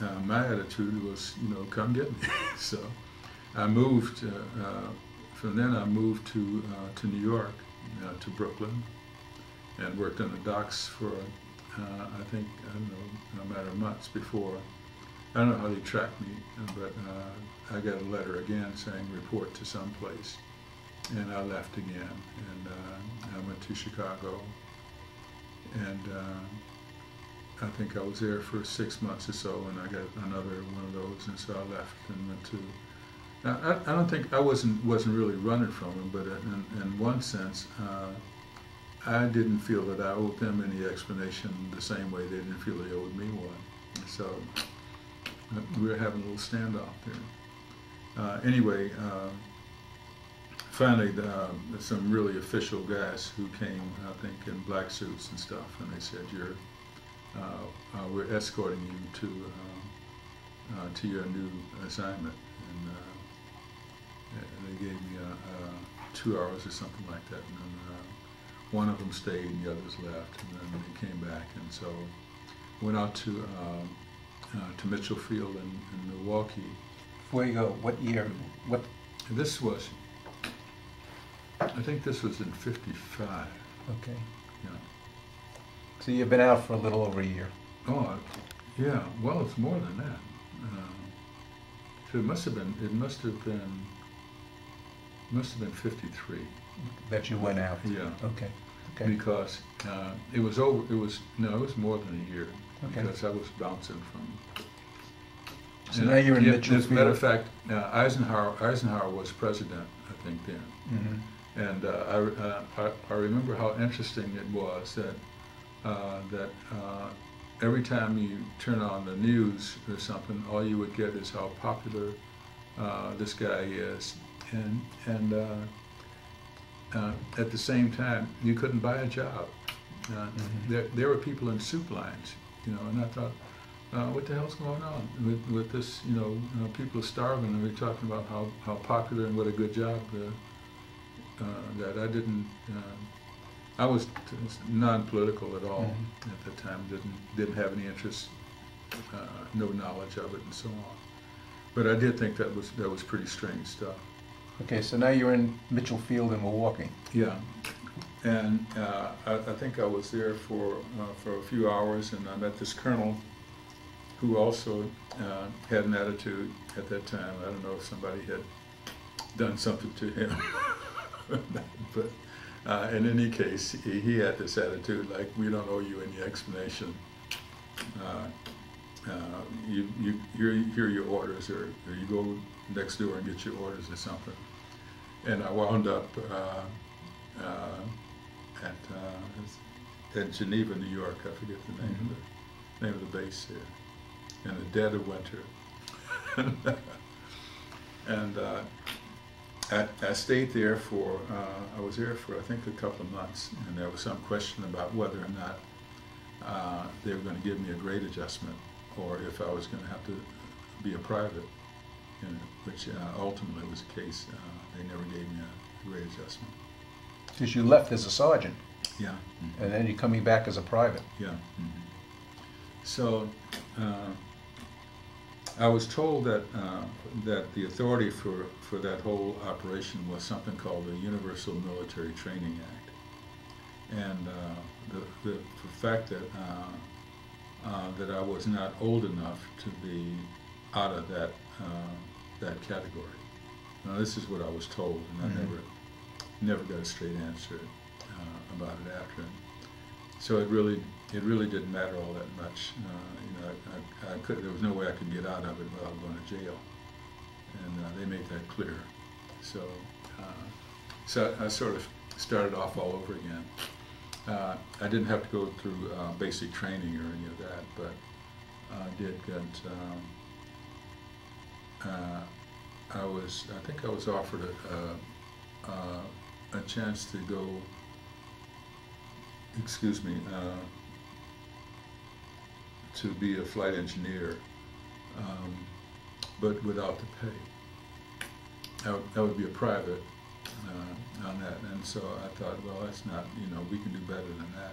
uh, my attitude was, you know, come get me. (laughs) so I moved. Uh, uh, from then, I moved to to New York, to Brooklyn, and worked on the docks for, I think, I don't know, a matter of months before. I don't know how they tracked me, but I got a letter again saying report to some place. And I left again, and uh, I went to Chicago. And uh, I think I was there for six months or so, and I got another one of those, and so I left and went to. I, I don't think I wasn't wasn't really running from them, but in, in one sense, uh, I didn't feel that I owed them any explanation the same way they didn't feel they owed me one. So we were having a little standoff there uh, anyway, uh, finally, the, uh, some really official guys who came, I think, in black suits and stuff, and they said, "You're, uh, uh, we're escorting you to to your new assignment." And they gave me uh, uh, two hours or something like that, and then uh, one of them stayed, and the others left, and then they came back, and so went out to to Mitchell Field in, in Milwaukee where you go, what year, what, This was, I think this was in fifty-five, okay. yeah. So you've been out for a little over a year. Oh, yeah, well, it's more than that. Uh, So it must have been, it must have been, must have been fifty-three, that you went out? yeah. Okay, okay. Because uh, it was over, it was, no, it was more than a year. Okay. Because I was bouncing from so now you're in yeah, As a matter of fact, uh, Eisenhower, Eisenhower was president, I think, then. Mm-hmm. And uh, I, uh, I, I, remember how interesting it was that, uh, that uh, every time you turn on the news or something, all you would get is how popular uh, this guy is. And, and at the same time, you couldn't buy a job. Mm-hmm. there, there were people in soup lines, you know, and I thought, uh, what the hell's going on with, with this? You know, you know, people are starving, and we're talking about how, how popular and what a good job uh, that I didn't. Uh, I was non-political at all mm-hmm. at the time. Didn't didn't have any interest, uh, no knowledge of it, and so on. But I did think that was that was pretty strange stuff. Okay, so now you're in Mitchell Field in Milwaukee. Yeah, and uh, I, I, think I was there for uh, for a few hours, and I met this colonel who also uh, had an attitude at that time. I don't know if somebody had done something to him, (laughs) but uh, in any case, he, he, had this attitude like, we don't owe you any explanation. Uh, uh, you, you hear, hear your orders or, or you go next door and get your orders or something. And I wound up uh, uh, at, uh, at Geneva, New York. I forget the name, of the, name of the base here. in the dead of winter. (laughs) and uh, I, I stayed there for, uh, I was there for I think a couple of months, and there was some question about whether or not uh, they were going to give me a grade adjustment or if I was going to have to be a private, which uh, ultimately was the case. Uh, they never gave me a grade adjustment. Because you left as a sergeant, Yeah. and then you're coming back as a private. Yeah. mhm. So uh, I was told that uh, that the authority for, for that whole operation was something called the Universal Military Training Act, and uh, the, the, the fact that uh, uh, that I was not old enough to be out of that that category. Now this is what I was told, and I Mhm. never never got a straight answer uh, about it after. So it really, it really didn't matter all that much. Uh, you know, I, I, I could, there was no way I could get out of it without going to jail, and uh, they made that clear. So, uh, so I sort of started off all over again. Uh, I didn't have to go through uh, basic training or any of that, but I did get. Um, I was, I think I was offered a, a, a, chance to go excuse me, uh, to be a flight engineer, um, but without the pay. That would be a private uh, on that, and so I thought, well, that's not, you know, we can do better than that.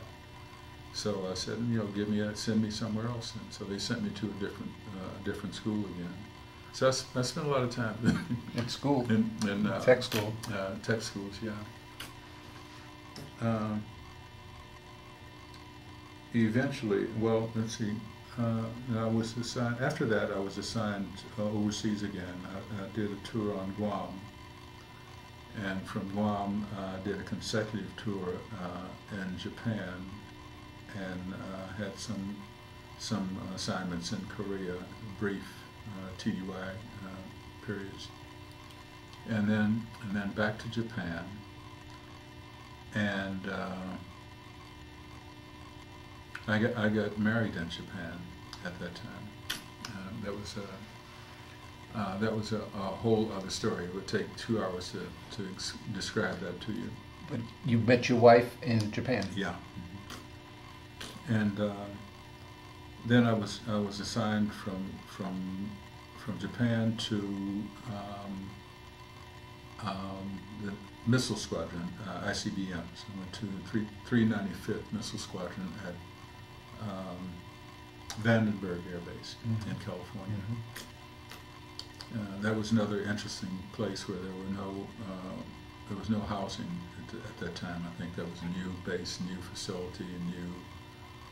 So I said, you know, give me a, send me somewhere else, and so they sent me to a different, uh, different school again. So I spent a lot of time (laughs) in school, in, in uh, tech school. uh, tech schools, yeah. Um, eventually, well, let's see. Uh, I was assigned. After that, I was assigned uh, overseas again. I, I did a tour on Guam, and from Guam, uh, I did a consecutive tour uh, in Japan, and uh, had some some assignments in Korea, brief TDY uh, periods and then and then back to Japan, and uh, I got I got married in Japan at that time. Um, that was a uh, that was a, a whole other story. It would take two hours to to ex- describe that to you. But you met your wife in Japan. Yeah. And uh, then I was I was assigned from from from Japan to um, um, the missile squadron, uh, ICBMs. I went to the 3, 395th Missile Squadron at um, Vandenberg Air Base Mhm. in California. Mhm. Uh, that was another interesting place where there were no uh, there was no housing at, the, at that time. I think that was a new base, new facility, a new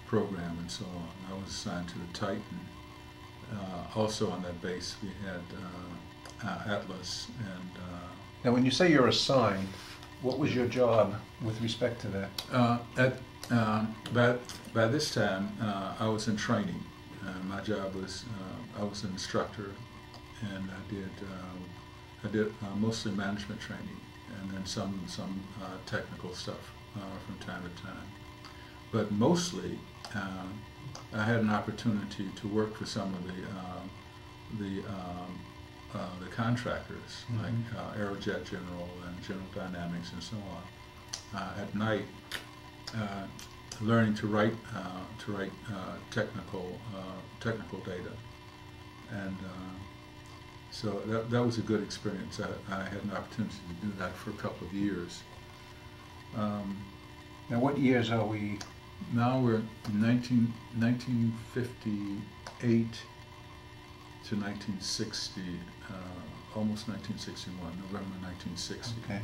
program, and so on. I was assigned to the Titan. Uh, also on that base, we had uh, uh, Atlas and. Uh, Now, when you say you're assigned, what was your job with respect to that? Uh, at, um, by, by this time, uh, I was in training. Uh, my job was, uh, I was an instructor, and I did, uh, I did uh, mostly management training, and then some, some uh, technical stuff uh, from time to time. But mostly, uh, I had an opportunity to work for some of the, uh, the, um, uh, the contractors, like Mhm. uh, Aerojet General and General Dynamics and so on uh, at night, uh, learning to write uh, to write uh, technical uh, technical data, and uh, so that, that was a good experience. I, I had an opportunity to do that for a couple of years. Um, Now, what years are we? Now we're 19, 1958 to 1960, uh, almost 1961, November 1960 Okay.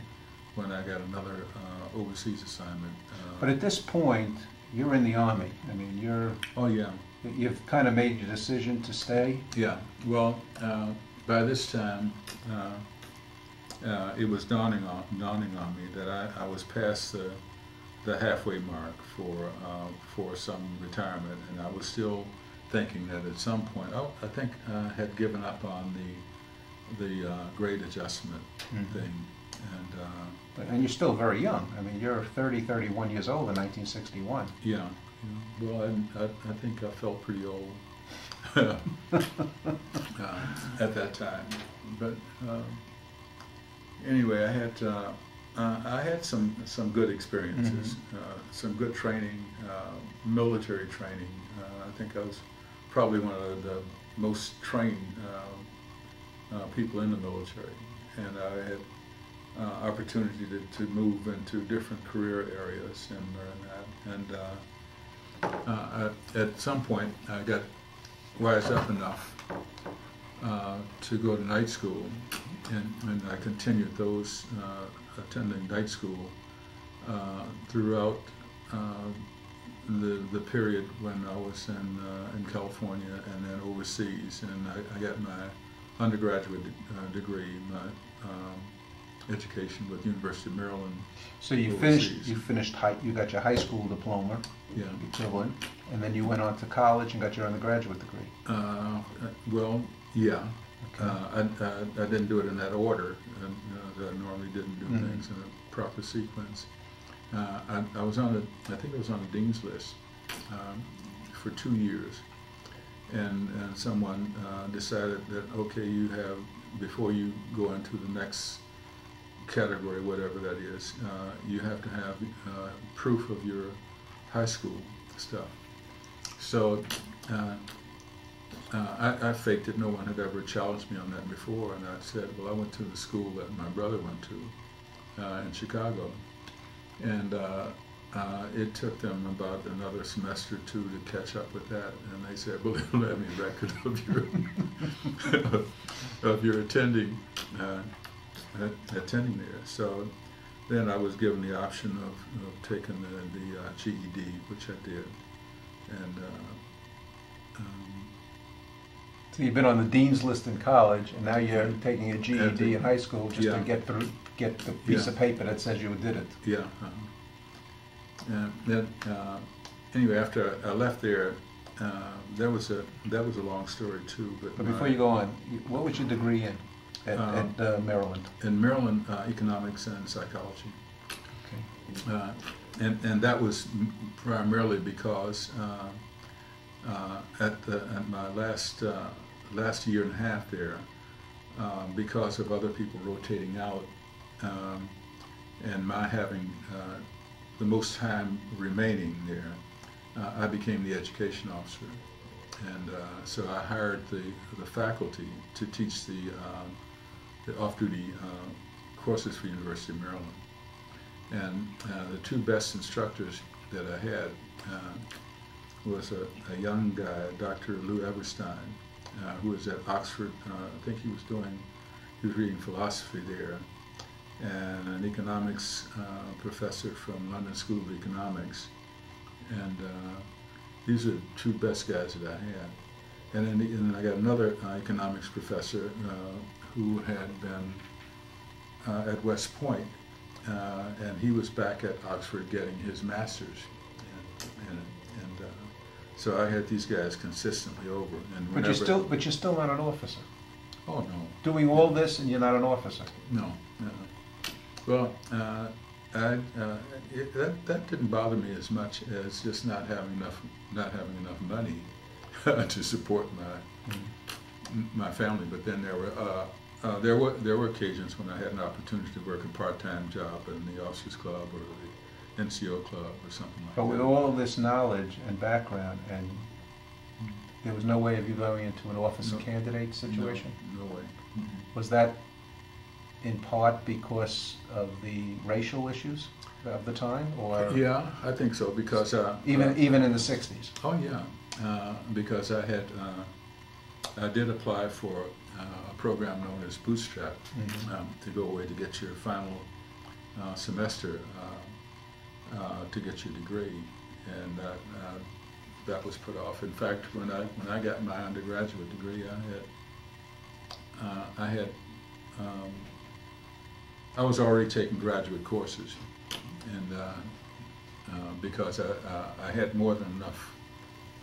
when I got another uh, overseas assignment. Uh, But at this point, you're in the army. I mean, you're oh yeah, you've kind of made your decision to stay. yeah. Well, uh, by this time, uh, uh, it was dawning on dawning on me that I, I was past the the halfway mark for uh, for some retirement, and I was still thinking that at some point, oh, I think I had given up on the, the uh, grade adjustment Mhm. thing. And, uh, But- And you're still very young. I mean, you're 30, 31 years old in 1961. yeah, yeah. well, I, I, I think I felt pretty old (laughs) uh, at that time. But um, anyway, I had uh, I had some some good experiences, uh, some good training, uh, military training. Uh, I think I was probably one of the most trained uh, uh, people in the military, and I had uh, opportunity to, to move into different career areas and learn that. And uh, uh, at, at some point, I got wised up enough uh, to go to night school, and, and I continued those uh, attending night school uh, throughout uh, the the period when I was in uh, in California and then overseas, and I, I got my undergraduate uh, degree, my um, education with University of Maryland. So you finished, you finished high, you got your high school diploma, Yeah. equivalent, and then you went on to college and got your undergraduate degree. Uh, well, yeah. Okay. Uh, I, I, I didn't do it in that order. And, uh, I normally didn't do Mhm. things in a proper sequence. Uh, I, I was on the, I think I was on the dean's list um, for two years, and, and someone uh, decided that okay, you have before you go into the next category, whatever that is, uh, you have to have uh, proof of your high school stuff. So. Uh, I, I faked it. No one had ever challenged me on that before, and I said, "Well, I went to the school that my brother went to uh, in Chicago, and uh, uh, it took them about another semester or two to catch up with that." And they said, "Well, (laughs) they don't have any record of your (laughs) of your attending uh, attending there." So then I was given the option of, of taking the, the uh, GED, which I did, and. Um, So you've been on the dean's list in college, and now you're taking a GED in high school just to get through, get the piece Yeah. of paper that says you did it. Yeah. uh, And then, uh, anyway, after I left there, uh, that was a that was a long story too. But, But before my- you go on, what was your degree in at, Uh, at uh, Maryland? in Maryland, uh, economics and psychology, Okay. uh, and and that was primarily because uh, uh, at the at my last uh, last year and a half there, um, because of other people rotating out, um, and my having uh, the most time remaining there, uh, I became the education officer, and uh, so I hired the the faculty to teach the um, the off-duty uh, courses for University of Maryland, and the two best instructors that I had was a, a young guy, Dr. Lou Everstein, uh, who was at Oxford. Uh, I think he was doing, he was reading philosophy there, and an economics uh, professor from London School of Economics. And uh, these are two best guys that I had. And then, and then I got another uh, economics professor uh, who had been uh, at West Point, uh, and he was back at Oxford getting his master's. Uh, so I had these guys consistently over. And But you're still, but you're still not an officer. Oh no, Doing all this and you're not an officer. no, no. Well, uh, I, uh, it, that that didn't bother me as much as just not having enough not having enough money (laughs) to support my my family. But then there were uh, uh, there were there were occasions when I had an opportunity to work a part time job in the officers club or NCO club or something like that. But with all this knowledge and background, and there was no way of you going into an officer No. candidate situation? No, no way. Mhm. Was that in part because of the racial issues of the time, or Yeah, I think so because uh, even uh, even in the '60s? Oh yeah, uh, because I had uh, I did apply for uh, a program known as Bootstrap Mhm. um, to go away to get your final uh, semester uh, to get your degree, and that uh, that was put off. In fact, when I when I got my undergraduate degree, I had uh, I had um, I was already taking graduate courses, and uh, uh, because I, I had more than enough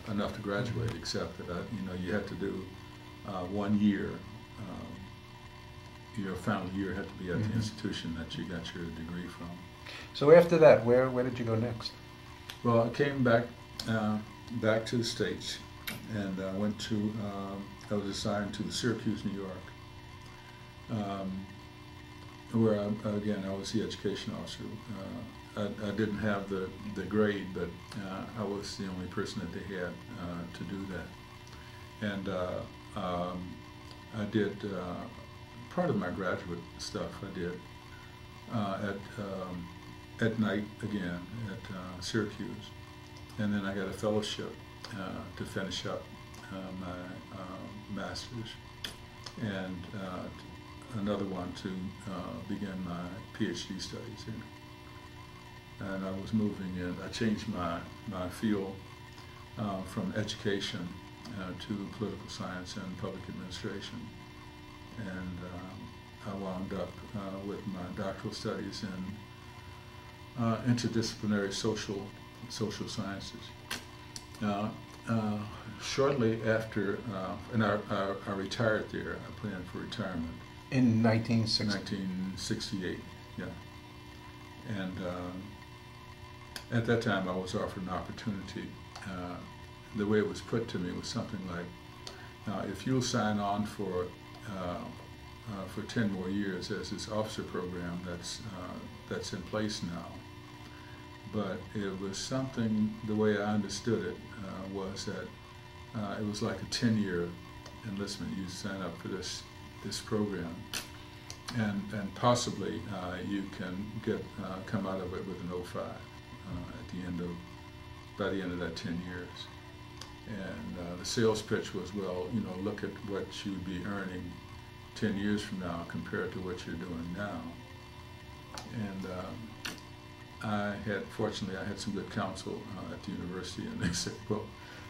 enough to graduate, except that I, you know you had to do one year. Your final year had to be at Mhm. the institution that you got your degree from. So after that, where, where did you go next? Well, I came back uh, back to the states, and I went to. Um, I was assigned to the Syracuse, New York, um, where I, again I was the education officer. Uh, I, I didn't have the, the grade, but uh, I was the only person that they had uh, to do that, and uh, um, I did uh, part of my graduate stuff. I did uh, at um, at night again at uh, Syracuse, and then I got a fellowship uh, to finish up uh, my uh, master's, and uh, another one to begin my PhD studies in. And I was moving in. I changed my my field uh, from education uh, to political science and public administration, and um, I wound up uh, with my doctoral studies in uh, interdisciplinary social social sciences. Now, uh, shortly after, uh, and I, I, I retired there. I planned for retirement In in 1960. 1968. Yeah, and um, at that time I was offered an opportunity. Uh, the way it was put to me was something like, uh, "If you'll sign on for uh, uh, for 10 more years as this officer program that's uh, that's in place now." But it was something. The way I understood it uh, was that uh, it was like a 10-year enlistment. You sign up for this this program, and and possibly uh, you can get uh, come out of it with an 05 uh, at the end of by the end of that 10 years. And uh, the sales pitch was, well, you know, look at what you'd be earning 10 years from now compared to what you're doing now. And um, I had, fortunately, I had some good counsel uh, at the university, and they (laughs) said, well,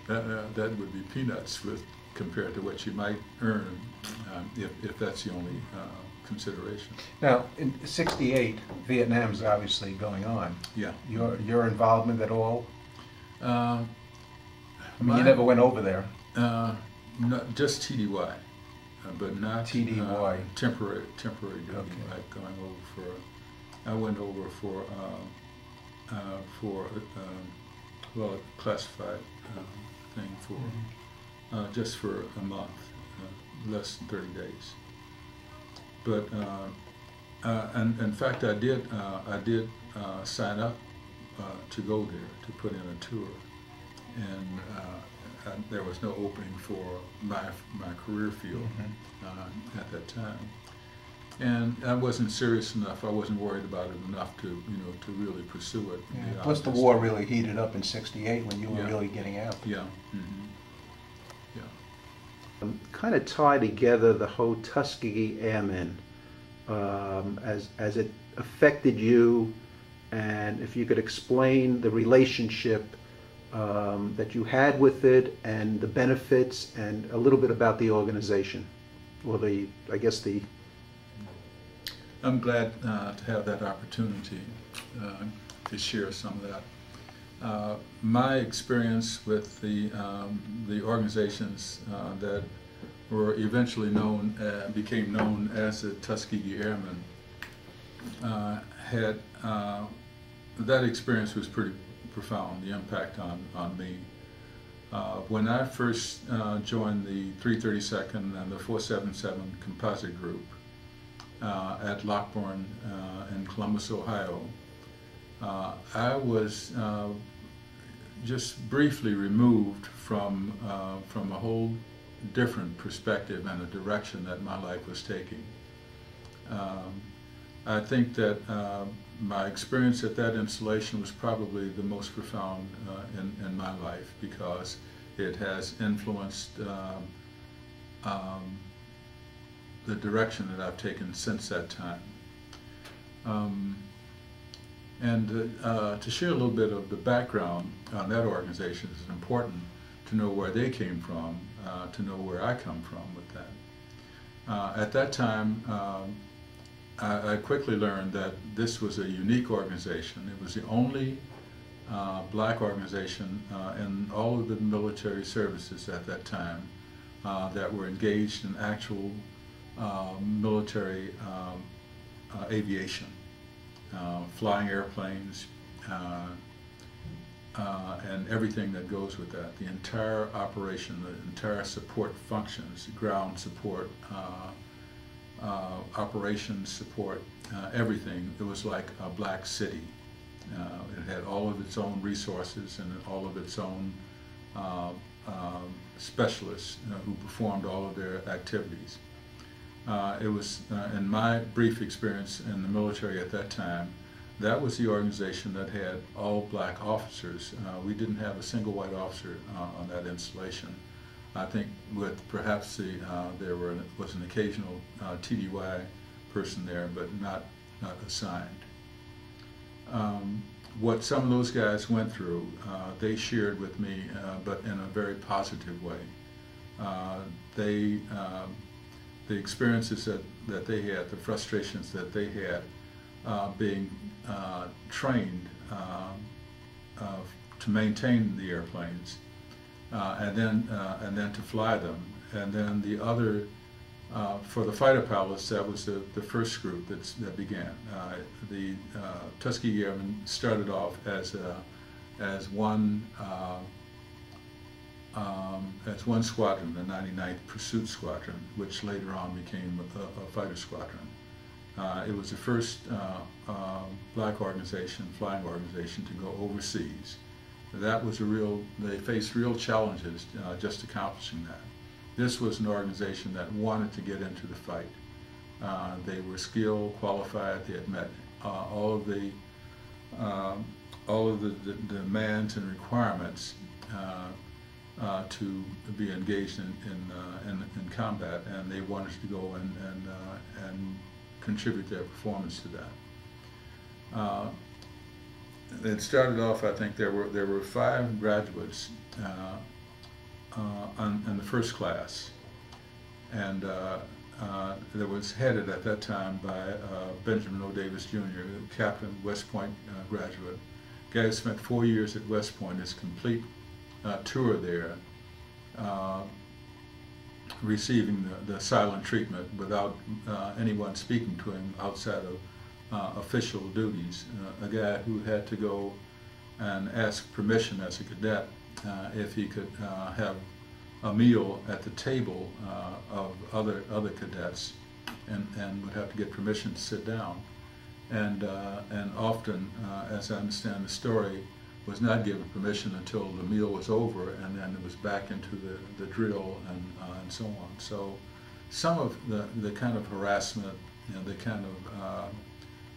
that, uh, that would be peanuts with compared to what you might earn um, if, if that's the only uh, consideration. Now, in 68, Vietnam's obviously going on. Yeah. Your, your involvement at all? Uh, I mean, you never went over there. Uh, not just TDY, but not TDY. uh, temporary temporary duty, Okay. like going over for. I went over for uh, uh, for um, well a classified uh, thing for Mm-hmm. uh, just for a month, uh, less than thirty days. But uh, uh, and in fact, I did uh, I did uh, sign up uh, to go there to put in a tour, and, uh, there was no opening for my my career field Mhm. uh, at that time. And I wasn't serious enough. I wasn't worried about it enough to you know to really pursue it. Yeah. The Plus, the war really heated up in 68 when you were Yeah. really getting out. Yeah. hmm Yeah. kind of tie together the whole Tuskegee Airmen um, as as it affected you, and if you could explain the relationship um, that you had with it and the benefits, and a little bit about the organization, or the I guess the I'm glad uh, to have that opportunity uh, to share some of that. Uh, my experience with the um, the organizations uh, that were eventually known uh, became known as the Tuskegee Airmen uh, had that experience was pretty profound. The impact on on me. Uh, when I first uh, joined the 332nd and the 477 composite group, uh, at Lockbourne uh, in Columbus, Ohio. Uh, I was uh, just briefly removed from from a whole different perspective and a direction that my life was taking. Um, I think that my experience at that installation was probably the most profound uh, in, in my life because it has influenced um, um, the direction that I've taken since that time. Um, and uh, uh, to share a little bit of the background on that organization is important to know where they came from, uh, to know where I come from with that. Uh, at that time, um, I, I quickly learned that this was a unique organization. It was the only uh, black organization uh, in all of the military services at that time uh, that were engaged in actual uh, military um, aviation, flying airplanes, and everything that goes with that. The entire operation, the entire support functions, ground support, operations support, everything. It was like a black city. Uh, it had all of its own resources and all of its own uh, um, specialists uh, who performed all of their activities. Uh, it was, uh, in my brief experience in the military at that time, that was the organization that had all black officers. Uh, we didn't have a single white officer on that installation. I think with perhaps the, there were, was an occasional TDY person there, but not, not assigned um, what some of those guys went through, uh, they shared with me, uh, but in a very positive way. Uh, they, um, the experiences that, that they had, the frustrations that they had, uh, being uh, trained to maintain the airplanes, uh, and then and then to fly them, and then the other uh, for the fighter pilots, that was the, the first group that's, that began. Uh, the uh, Tuskegee Airmen started off as, a, as one uh, um, as one squadron, the 99th Pursuit Squadron, which later on became a, a fighter squadron. Uh, it was the first black organization, flying organization, to go overseas. That was a real, they faced real challenges just accomplishing that. This was an organization that wanted to get into the fight. Uh, they were skilled, qualified. They had met uh, all of the um, all of the, the, demands and requirements uh, uh to be engaged in in, uh, in, in, combat, and they wanted to go and and, uh, and contribute their performance to that. It started off. I think there were there were five graduates uh, in the first class. And uh, uh, that was headed at that time by Benjamin O. Davis Jr., captain, West Point graduate. Guy spent four years at West Point, his complete tour there, receiving the, the, silent treatment without uh, anyone speaking to him outside of uh, official duties. Uh, a guy who had to go and ask permission as a cadet uh, if he could uh, have a meal at the table uh, of other other cadets, and, and would have to get permission to sit down, and uh, and often, uh, as I understand the story, was not given permission until the meal was over, and then it was back into the, the drill and uh, and so on. So, some of the the kind of harassment, you know, the kind of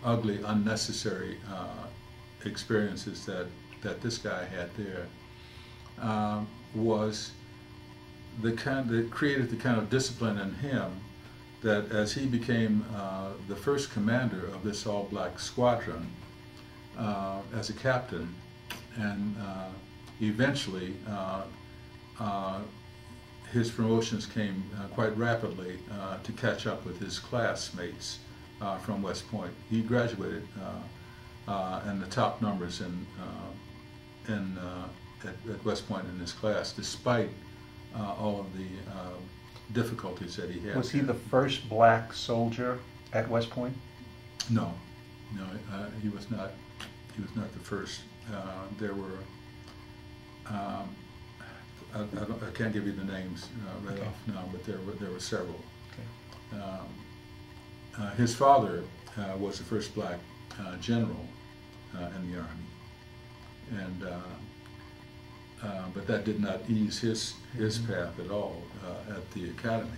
ugly, unnecessary experiences that that this guy had there um, was the kind that created the kind of discipline in him that as he became uh, the first commander of this all-black squadron uh, as a captain, and uh, eventually uh, uh, his promotions came uh, quite rapidly to catch up with his classmates from West Point. He graduated in the top numbers in, in at, at West Point in his class, despite uh, all of the uh, difficulties that he had. Was he the first black soldier at West Point? No, no, uh, he was not. He was not the first. Uh, there were. Um, I, I, I, can't give you the names uh, right okay. off now, but there were there were several. Okay. Um, uh, his father was the first black general in the army, and uh, but that did not ease his, his mm-hmm. path at all uh, at the academy.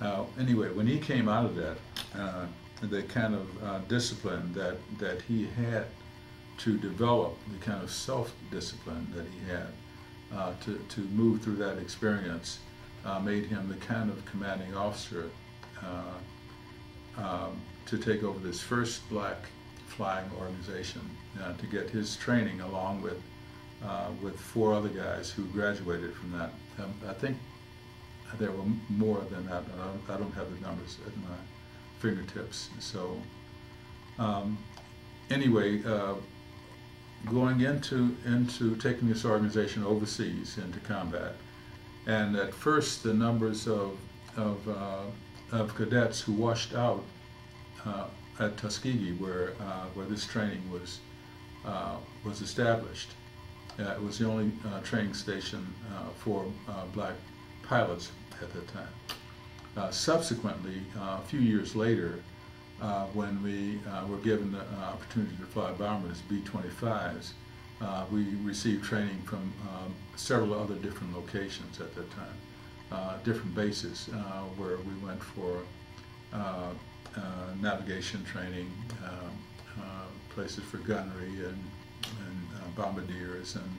Uh, anyway, when he came out of that, uh, the kind of uh, discipline that, that he had to develop, the kind of self-discipline that he had to, to move through that experience, made him the kind of commanding officer um, to take over this first black flying organization, to get his training along with uh, with four other guys who graduated from that. Um, I think there were more than that. I don't, I don't, have the numbers at my fingertips. So um, anyway, uh, going into into taking this organization overseas into combat. And at first, the numbers of of, uh, of cadets who washed out uh, at Tuskegee, where uh, where this training was uh, was established, uh, it was the only uh, training station for black pilots at that time. subsequently, a few years later, when we were given the opportunity to fly bombers, B-25s, uh, we received training from um, several other different locations at that time, uh, different bases uh, where we went for navigation training, places for gunnery and, and bombardiers and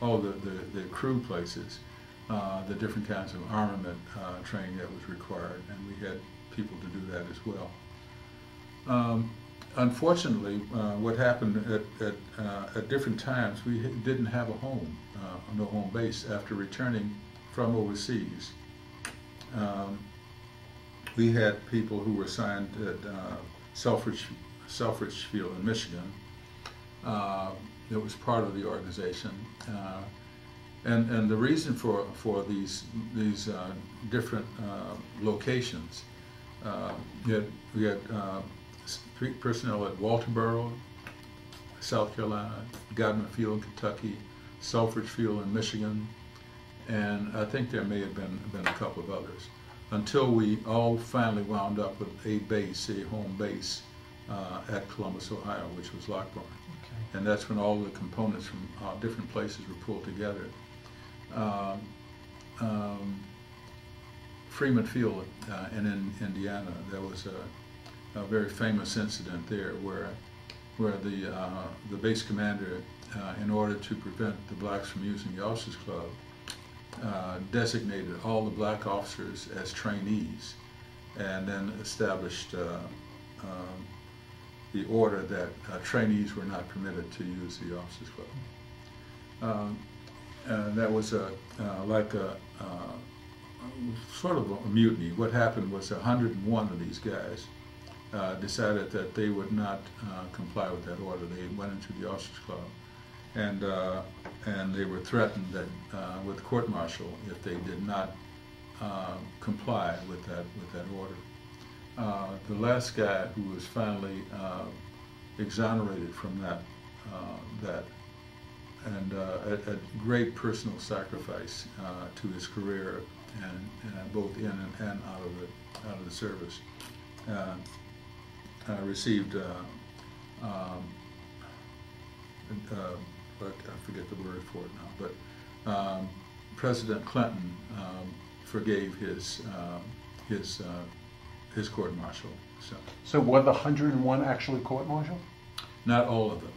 all the, the, the crew places, the different kinds of armament training that was required, and we had people to do that as well. Um, unfortunately, uh, what happened at, at, uh, at, different times, we didn't have a home, uh, no home base after returning from overseas. Um, we had people who were signed at uh, Selfridge, Selfridge Field in Michigan. Uh, it was part of the organization. Uh, and, and the reason for, for these, these uh, different locations, we had, we had personnel at Walterboro, South Carolina, Godman Field, in Kentucky, Selfridge Field in Michigan, and I think there may have been, been a couple of others. Until we all finally wound up with a base, a home base uh, at Columbus, Ohio, which was Lockbourne. Okay. And that's when all the components from uh, different places were pulled together. Um, um, Freeman Field uh, in, in Indiana, there was a a very famous incident there where where the uh, the base commander, uh, in order to prevent the blacks from using the officers club, uh, designated all the black officers as trainees, and then established uh, um, the order that uh, trainees were not permitted to use the officers club. Um, and that was a uh, like a sort of a mutiny. What happened was 101 of these guys uh, decided that they would not uh, comply with that order. They went into the officers club, and uh, and they were threatened that uh, with court martial if they did not uh, comply with that with that order. the last guy who was finally exonerated from that that and uh, at, at, great personal sacrifice uh, to his career and, and both in and, and, out of the out of the service. Uh, uh, received, uh, um, uh, I forget the word for it now, but um, President Clinton um, forgave his uh, his uh, his court martial. So, so were the 101 actually court martialed? Not all of them.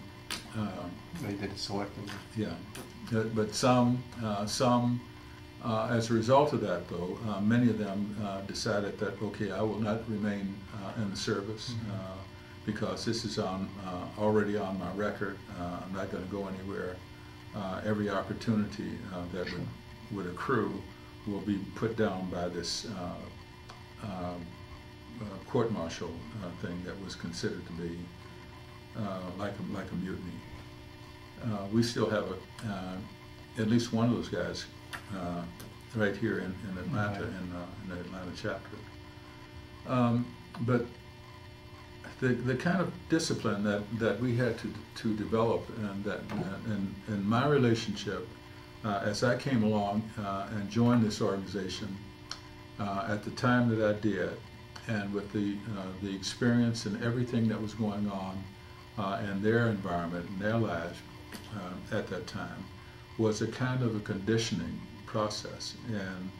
Um, they did it selectively. Yeah, but some uh, some uh, as a result of that, though, uh, many of them uh, decided that, okay, I will not remain uh, in the service mm-hmm. Uh, because this is on uh, already on my record. Uh, I'm not going to go anywhere. Uh, every opportunity uh, that would, would accrue will be put down by this um, court martial thing that was considered to be like, a, like a mutiny. we still have a, at least one of those guys uh, right here in, in Atlanta, in, uh, in, the Atlanta chapter. Um, but the, the kind of discipline that, that we had to, to develop and that in, in my relationship uh, as I came along uh, and joined this organization uh, at the time that I did and with the, uh, the experience and everything that was going on in their environment and their lives at that time, was a kind of a conditioning process. And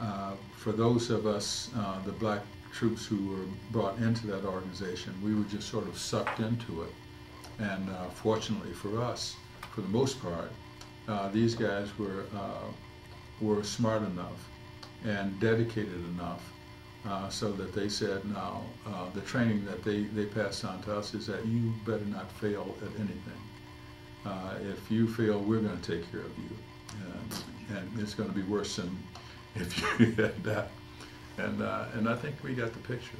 uh, for those of us, uh, the black troops who were brought into that organization, we were just sort of sucked into it. And uh, fortunately for us, for the most part, uh, these guys were, uh, were smart enough and dedicated enough uh, so that they said, now, the training that they, they passed on to us is that you better not fail at anything uh, if you fail, we're going to take care of you. And, and it's going to be worse than if (laughs) you had that. And, uh, and I think we got the picture.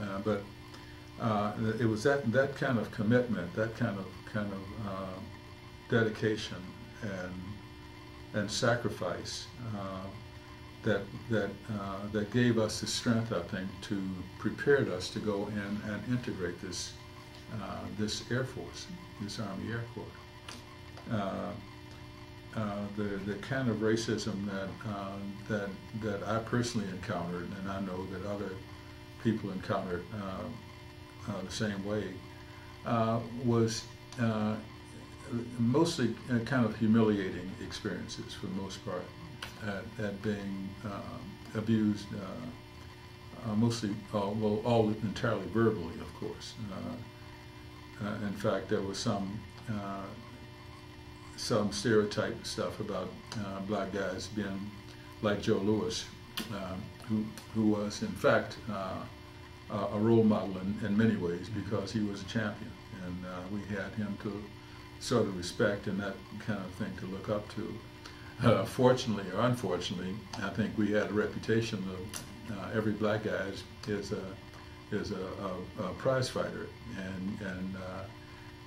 Uh, but uh, it was that, that kind of commitment, that kind of, kind of dedication and and sacrifice uh, that that uh, that gave us the strength, I think, to prepared us to go in and integrate this uh, this Air Force, this Army Air Corps. Uh, the the kind of racism that uh, that that I personally encountered, and I know that other people encountered uh, uh, the same way, uh, was uh, mostly kind of humiliating experiences for the most part, at, at being abused, mostly, well, all entirely verbally, of course. In fact, there was some uh, some stereotype stuff about uh, black guys being like Joe Louis, um, who who was in fact uh, a role model in, in many ways because he was a champion, and uh, we had him to sort of respect and that kind of thing to look up to. Uh, fortunately or unfortunately, I think we had a reputation of uh, every black guy is, is a is a, a, a prize fighter, and and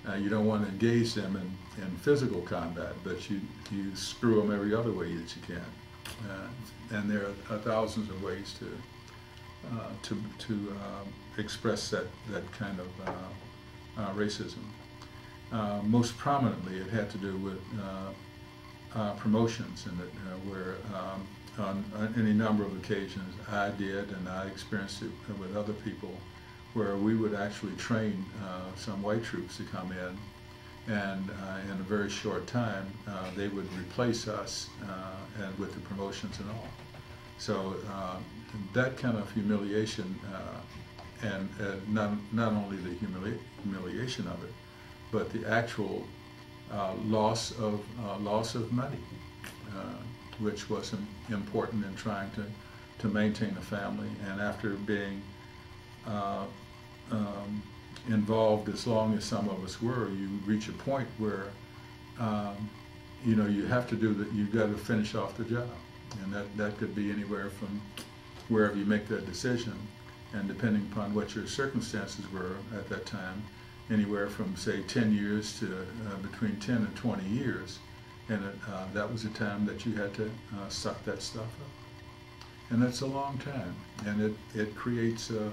uh, uh, you don't want to engage them in, in physical combat, but you you screw them every other way that you can, uh, and there are thousands of ways to uh, to to um, express that that kind of uh, uh, racism. Uh, most prominently, it had to do with uh, uh, promotions, and uh, where um, on, on any number of occasions I did, and I experienced it with other people, where we would actually train uh, some white troops to come in, and uh, in a very short time uh, they would replace us, uh, and with the promotions and all. So uh, that kind of humiliation, uh, and uh, not not only the humili- humiliation of it, but the actual loss of loss of money, which was important in trying to to maintain a family. And after being uh, um, involved as long as some of us were, you reach a point where um, you know you have to do that. You've got to finish off the job, and that that could be anywhere from wherever you make that decision, and depending upon what your circumstances were at that time anywhere from say 10 years to uh, between 10 and 20 years. And it, uh, that was a time that you had to uh, suck that stuff up. And that's a long time. And it, it creates uh,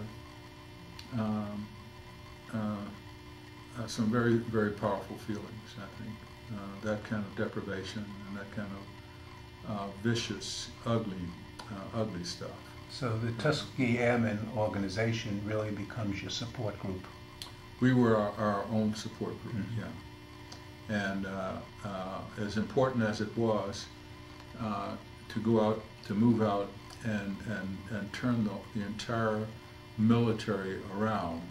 um, uh, uh, some very very powerful feelings I think that kind of deprivation and that kind of vicious ugly ugly stuff So the Tuskegee Airmen organization really becomes your support group? We were our, our own support group, Mhm. yeah. And uh, uh, as important as it was uh, to go out, to move out and, and, and turn the, the entire military around,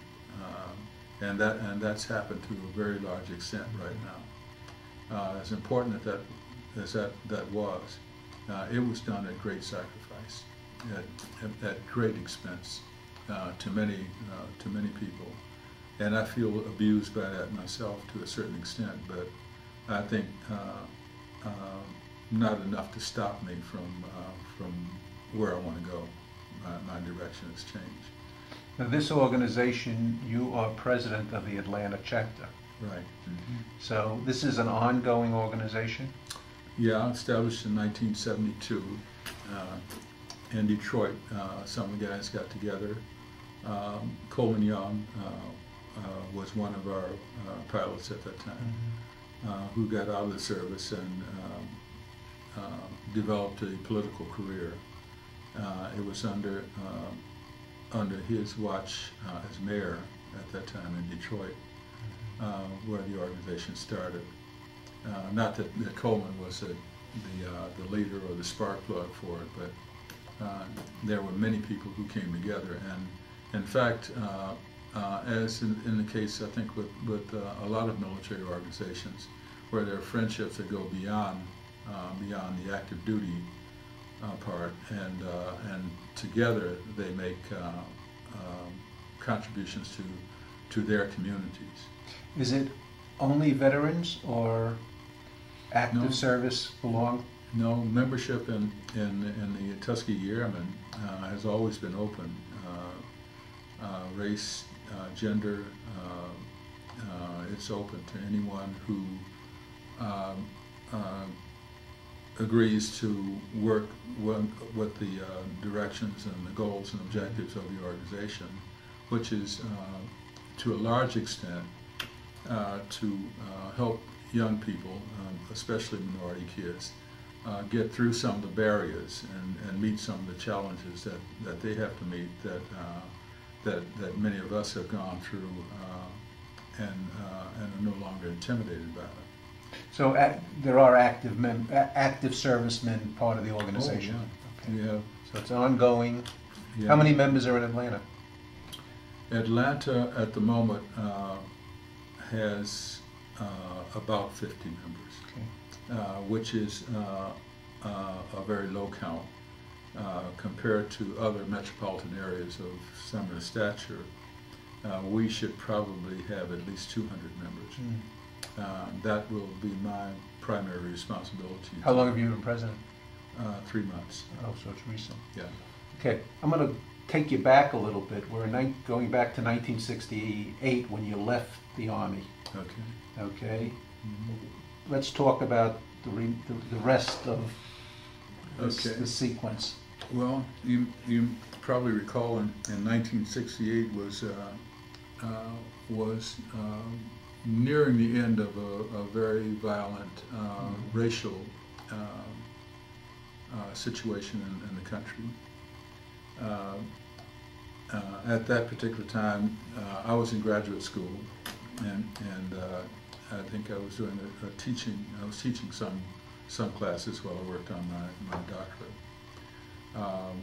uh, and, that, and that's happened to a very large extent right now. Uh, as important as that, as that, that was, uh, it was done at great sacrifice, at, at, at great expense uh, to many, uh, to many people and I feel abused by that myself to a certain extent, but I think not enough to stop me from from where I want to go. My, my direction has changed. Now, this organization, you are president of the Atlanta chapter. Right. So this is an ongoing organization? Yeah, established in 1972 uh, in Detroit. Uh, some of the guys got together. Um, Coleman Young uh, uh, was one of our uh, pilots at that time, uh, who got out of the service and um, uh, developed a political career. Uh, it was under uh, under his watch uh, as mayor at that time in Detroit, uh, where the organization started. Uh, not that, that Coleman was a, the uh, the leader or the spark plug for it, but uh, there were many people who came together, and in fact, uh, as in, in the case I think with with a lot of military organizations, where there are friendships that go beyond beyond the active duty part, and uh, and together they make uh, um, contributions to to their communities. Is it only veterans or active No. service belong? No, membership in, in, in the Tuskegee Airmen uh, has always been open. Uh, uh, race, uh, gender, uh, uh, it's open to anyone who um, uh, agrees to work with, the uh, directions and the goals and objectives of the organization, which is uh, to a large extent uh, to uh, help young people, um, especially minority kids, uh, get through some of the barriers and, and meet some of the challenges that, that they have to meet that, uh, that, that many of us have gone through and, and are no longer intimidated by it. So there are active mem, active servicemen part of the organization? Okay. We have, So it's ongoing. yeah. How many members are in Atlanta? Atlanta at the moment uh, has uh, about 50 members. Okay. uh, which is uh, uh, a very low count uh, compared to other metropolitan areas of similar stature. Uh, we should probably have at least 200 members. Uh, that will be my primary responsibility. How long have you been president? Uh, three months. Oh, so it's recent. Yeah. Okay, I'm going to take you back a little bit. We're going back to 1968 when you left the Army, Okay. okay? Mhm. Let's talk about the, re, the, the rest of this, Okay. the sequence. Well, you, you probably recall in, in 1968 was uh, uh, was um, nearing the end of a, a very violent uh, racial uh, uh, situation in, in the country. Uh, uh, at that particular time, uh, I was in graduate school, and and uh, I think I was doing a, a teaching. I was teaching some some classes while I worked on my, my doctorate. Um,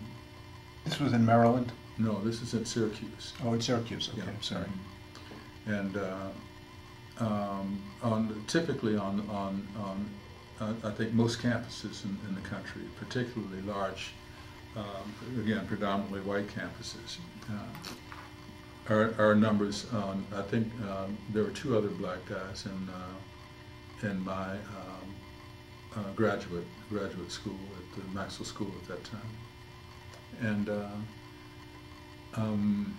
This was in Maryland? no, this is in Syracuse. Oh, in Syracuse, okay, Yeah. I'm sorry. And uh, um, on typically on on on uh, I think most campuses in, in the country, particularly large, um, again predominantly white campuses, uh, our, numbers. On, I think um, there were two other black guys in uh, in my um, uh, graduate graduate school at the Maxwell School at that time, and. Uh, um,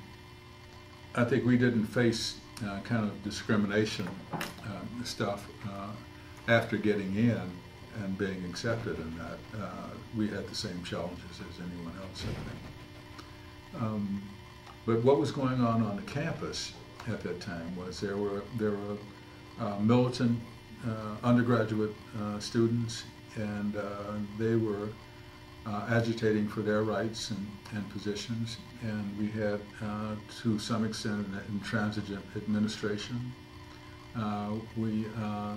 I think we didn't face uh, kind of discrimination um, stuff uh, after getting in and being accepted in that. Uh, we had the same challenges as anyone else, I think. Um, but what was going on on the campus at that time was there were there were uh, militant uh, undergraduate students, and they were uh, agitating for their rights and, and positions. And we had, uh, to some extent, an intransigent administration. Uh, we uh,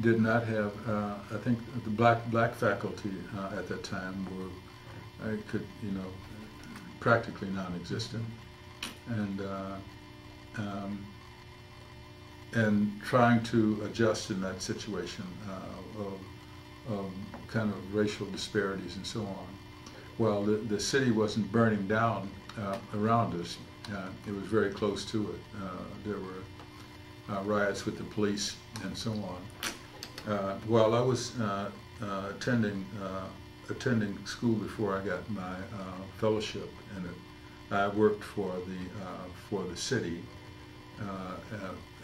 did not have, uh, I think the black, black faculty uh, at that time were, I could, you know, practically non-existent. And, um, and trying to adjust in that situation of, of kind of racial disparities and so on. Well, the, the city wasn't burning down uh, around us. Uh, it was very close to it. Uh, there were uh, riots with the police and so on. Uh, while I was attending attending school before I got my fellowship it, I worked for the for the city,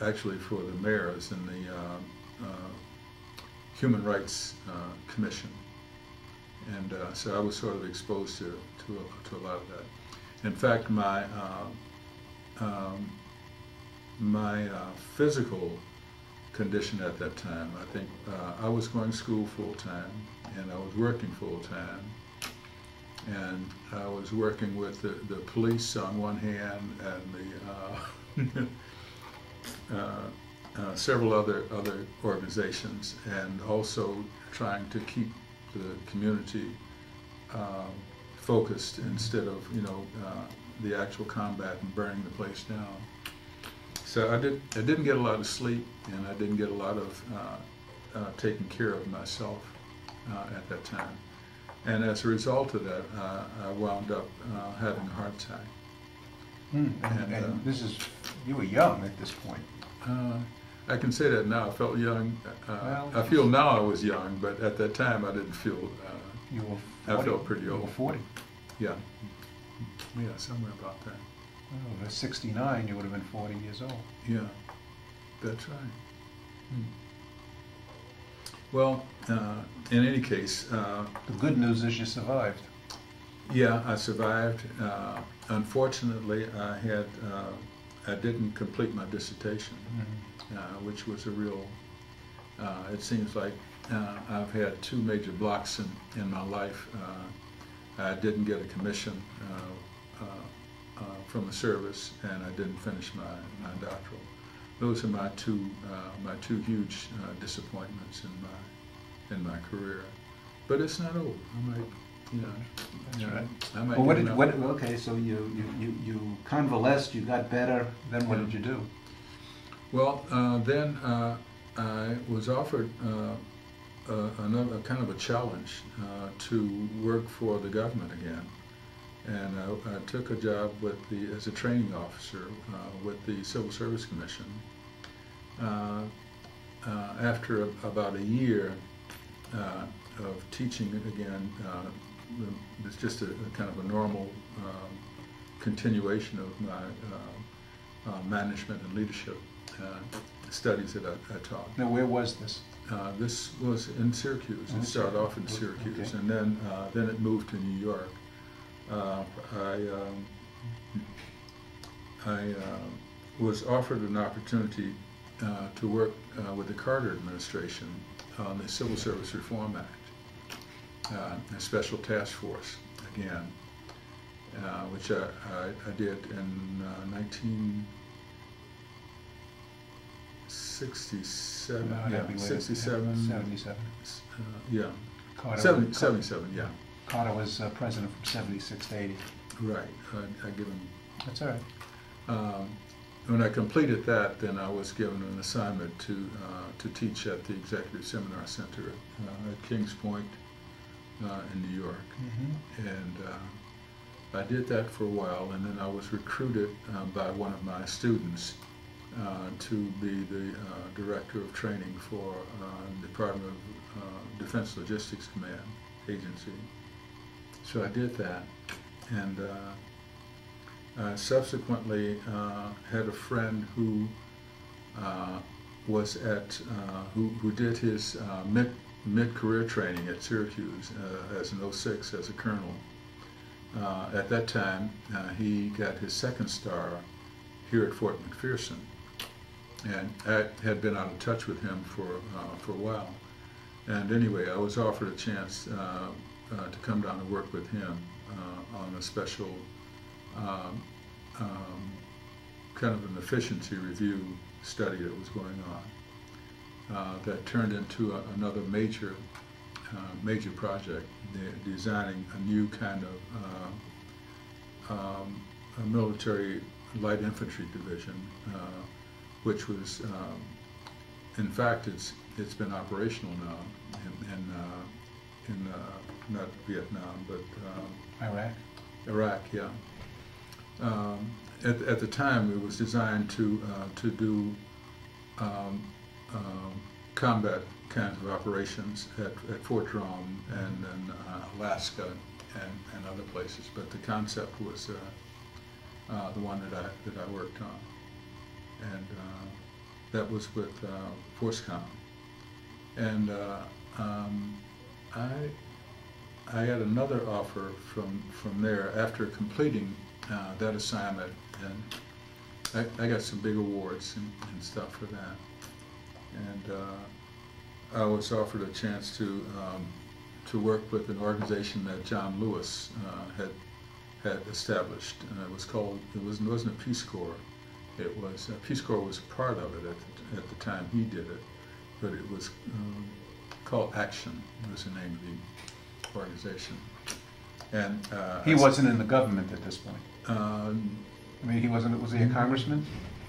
actually for the mayors and the uh, Human Rights uh, Commission, and uh, so I was sort of exposed to to a, to a lot of that. In fact, my uh, um, my uh, physical condition at that time, I think uh, I was going to school full time and I was working full time, and I was working with the, the police on one hand and the uh, (laughs) uh, uh, several other other organizations, and also trying to keep the community um, focused instead of you know uh, the actual combat and burning the place down. So I did. I didn't get a lot of sleep, and I didn't get a lot of uh, uh, taking care of myself uh, at that time. And as a result of that, uh, I wound up uh, having a heart attack. Hmm, And, And, and uh, this is, you were young at this point. Uh, I can say that now. I felt young. Uh, Well- I feel now I was young, but at that time I didn't feel. Uh, You were I 40. felt pretty You were old. 40. yeah, yeah, somewhere about that. Well, at 69, you would have been 40 years old. Yeah, that's right. Well, uh, in any case, uh, The good news is you survived. yeah, I survived. Uh, unfortunately, I had uh, I didn't complete my dissertation, uh, which was a real. Uh, it seems like uh, I've had two major blocks in, in my life. Uh, I didn't get a commission uh, uh, uh, from the service, and I didn't finish my, my doctoral. Those are my two uh, my two huge uh, disappointments in my in my career. But it's not over. I might, you know, That's you know, right. I might Well, what did, what, okay, so you, you, you, you convalesced, you got better, then what Yeah. did you do? Well, uh, then uh, I was offered uh, another kind of a challenge uh, to work for the government again, and I, I took a job with the as a training officer uh, with the Civil Service Commission. After a, about a year of teaching again, it's just a, a kind of a normal continuation of my uh, uh, management and leadership uh, studies that I, I, taught. Now, where was this? Uh, this was in Syracuse. Oh, it started off in Syracuse, okay. and then uh, then it moved to New York. Uh, I um, I uh, was offered an opportunity uh, to work with the Carter administration on the Civil Service Reform Act, a special task force again, which I, I, I did in 19. 67, yeah, 67. 77. Uh, yeah. Carter, 70, was, 77, yeah. Carter was uh, president from 76 to 80. Right. I, I give him. That's all right. Um, when I completed that, then I was given an assignment to uh, to teach at the Executive Seminar Center uh, at Kings Point uh, in New York, mm -hmm. and uh, I did that for a while, and then I was recruited uh, by one of my students to be the uh, director of training for uh, Department of uh, Defense Logistics Command Agency. So I did that, and uh, uh, subsequently uh, had a friend who uh, was at uh, who, who did his uh, mid mid career training at Syracuse uh, as an 06 as a colonel. Uh, at that time, uh, he got his second star here at Fort McPherson, and I had been out of touch with him for uh, for a while. And anyway, I was offered a chance uh, uh, to come down and work with him uh, on a special um, um, kind of an efficiency review study that was going on uh, that turned into a, another major uh, major project, de- designing a new kind of um, military light infantry division, which was, um, in fact, it's it's been operational now in in, uh, in uh, not Vietnam but um, Iraq. Iraq, yeah. Um, at, at the time, it was designed to uh, to do um, um, combat kinds of operations at, at Fort Drum and in uh, Alaska and, and other places. But the concept was uh, uh, the one that I that I worked on, and uh, that was with uh, FORSCOM. And uh, um, I I had another offer from, from there after completing uh, that assignment, and I, I got some big awards and, and stuff for that. And uh, I was offered a chance to um, to work with an organization that John Lewis uh, had had established. And it was called it was it wasn't a Peace Corps. It was uh, Peace Corps was part of it at the, at the time he did it, but it was um, called Action. Was the name of the organization. And uh, He wasn't in the government at this point. Um, I mean, he wasn't, was he a congressman?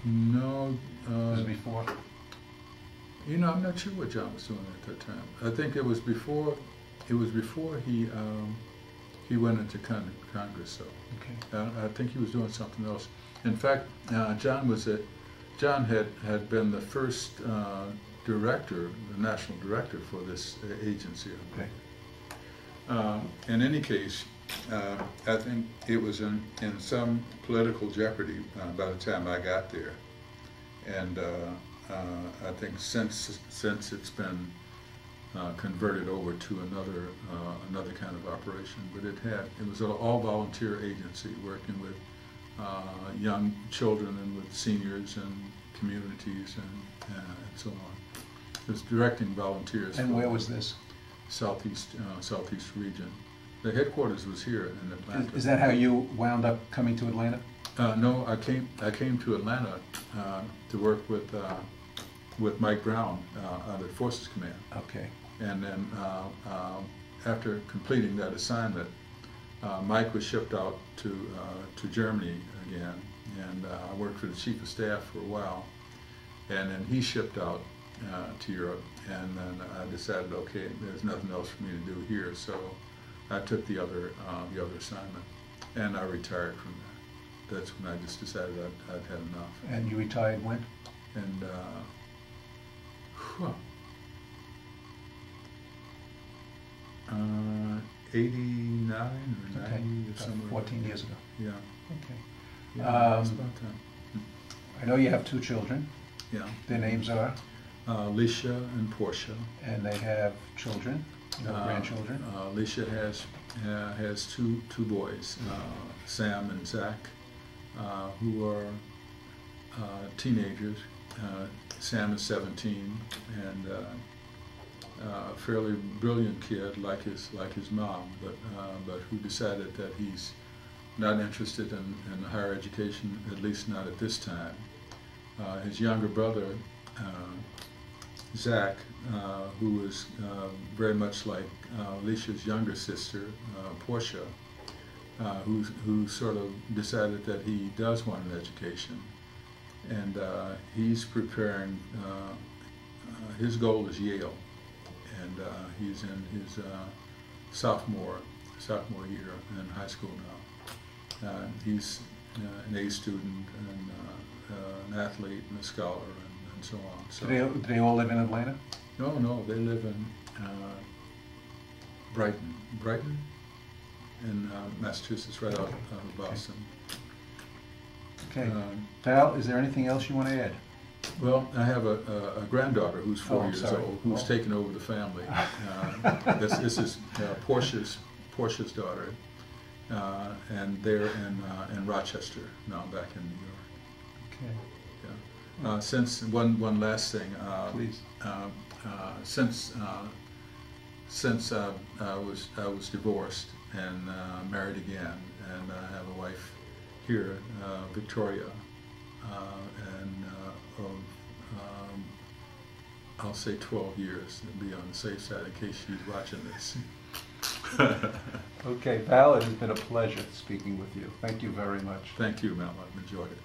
no. Uh, was before? you know, I'm not sure what John was doing at that time. I think it was before. It was before he um, he went into con- Congress. So Okay. uh, I think he was doing something else. In fact, uh, John was a, John had had been the first uh, director, the national director for this uh, agency. Okay. Um, in any case, uh, I think it was in, in some political jeopardy uh, by the time I got there. And uh, uh, I think since, since it's been uh, converted over to another uh, another kind of operation. But it had it was an all volunteer agency working with uh, young children and with seniors and communities and, uh, and so on. It was directing volunteers. And where was this? Southeast uh, southeast region. The headquarters was here in Atlanta. Is- Is that how you wound up coming to Atlanta? Uh, no, I came, I came to Atlanta, uh, to work with, uh, with Mike Brown, uh, out at Forces Command. Okay. And then, uh, after completing that assignment, uh, Mike was shipped out to, uh, to Germany again. And, uh, I worked for the chief of staff for a while. And then he shipped out, uh, to Europe. And then I decided, okay, there's nothing else for me to do here, so I took the other, uh, the other assignment. And I retired from that. That's when I just decided I'd, I'd had enough. And you retired when? And, uh, whew, uh, 89 or Okay. 90 or About somewhere. 14 years ago. Yeah. Okay. Yeah, it's Um, about time. I know you have two children. Yeah. Their names are, Uh, Alicia and Portia. and they have children, no Uh, grandchildren. Uh, Alicia has, uh, has two, two boys, uh, Sam and Zach, uh, who are uh, teenagers. Uh, Sam is 17 and uh, a fairly brilliant kid, like his like his mom, but uh, but who decided that he's not interested in, in higher education, at least not at this time. Uh, his younger brother, uh, Zach, uh, who was uh, very much like Alicia's younger sister, Portia, who, who sort of decided that he does want an education. And he's preparing, his goal is Yale. And uh, he's in his uh, sophomore, sophomore year in high school now. Uh, he's uh, an A student and uh, uh, an athlete and a scholar and, and so on. So, Do they, do they all live in Atlanta? no, no, they live in uh, Brighton, Brighton, in uh, Massachusetts, right out, out of Boston. Okay. Um, Val, is there anything else you want to add? Well, I have a, a, a granddaughter who's Oh, four I'm years sorry. old, who's Oh. taken over the family. (laughs) Uh, this, this is uh, Portia's Portia's daughter, uh, and they're in uh, in Rochester now, back in New York. Okay. Yeah. Uh, since one one last thing, uh, Please. uh, uh, since uh, since uh, I was I was divorced and uh, married again, and I have a wife here, uh, Victoria, I'll say 12 years to be on the safe side in case she's watching this. (laughs) Okay, Val, it has been a pleasure speaking with you. Thank you very much. Thank you, Mel. I've enjoyed it.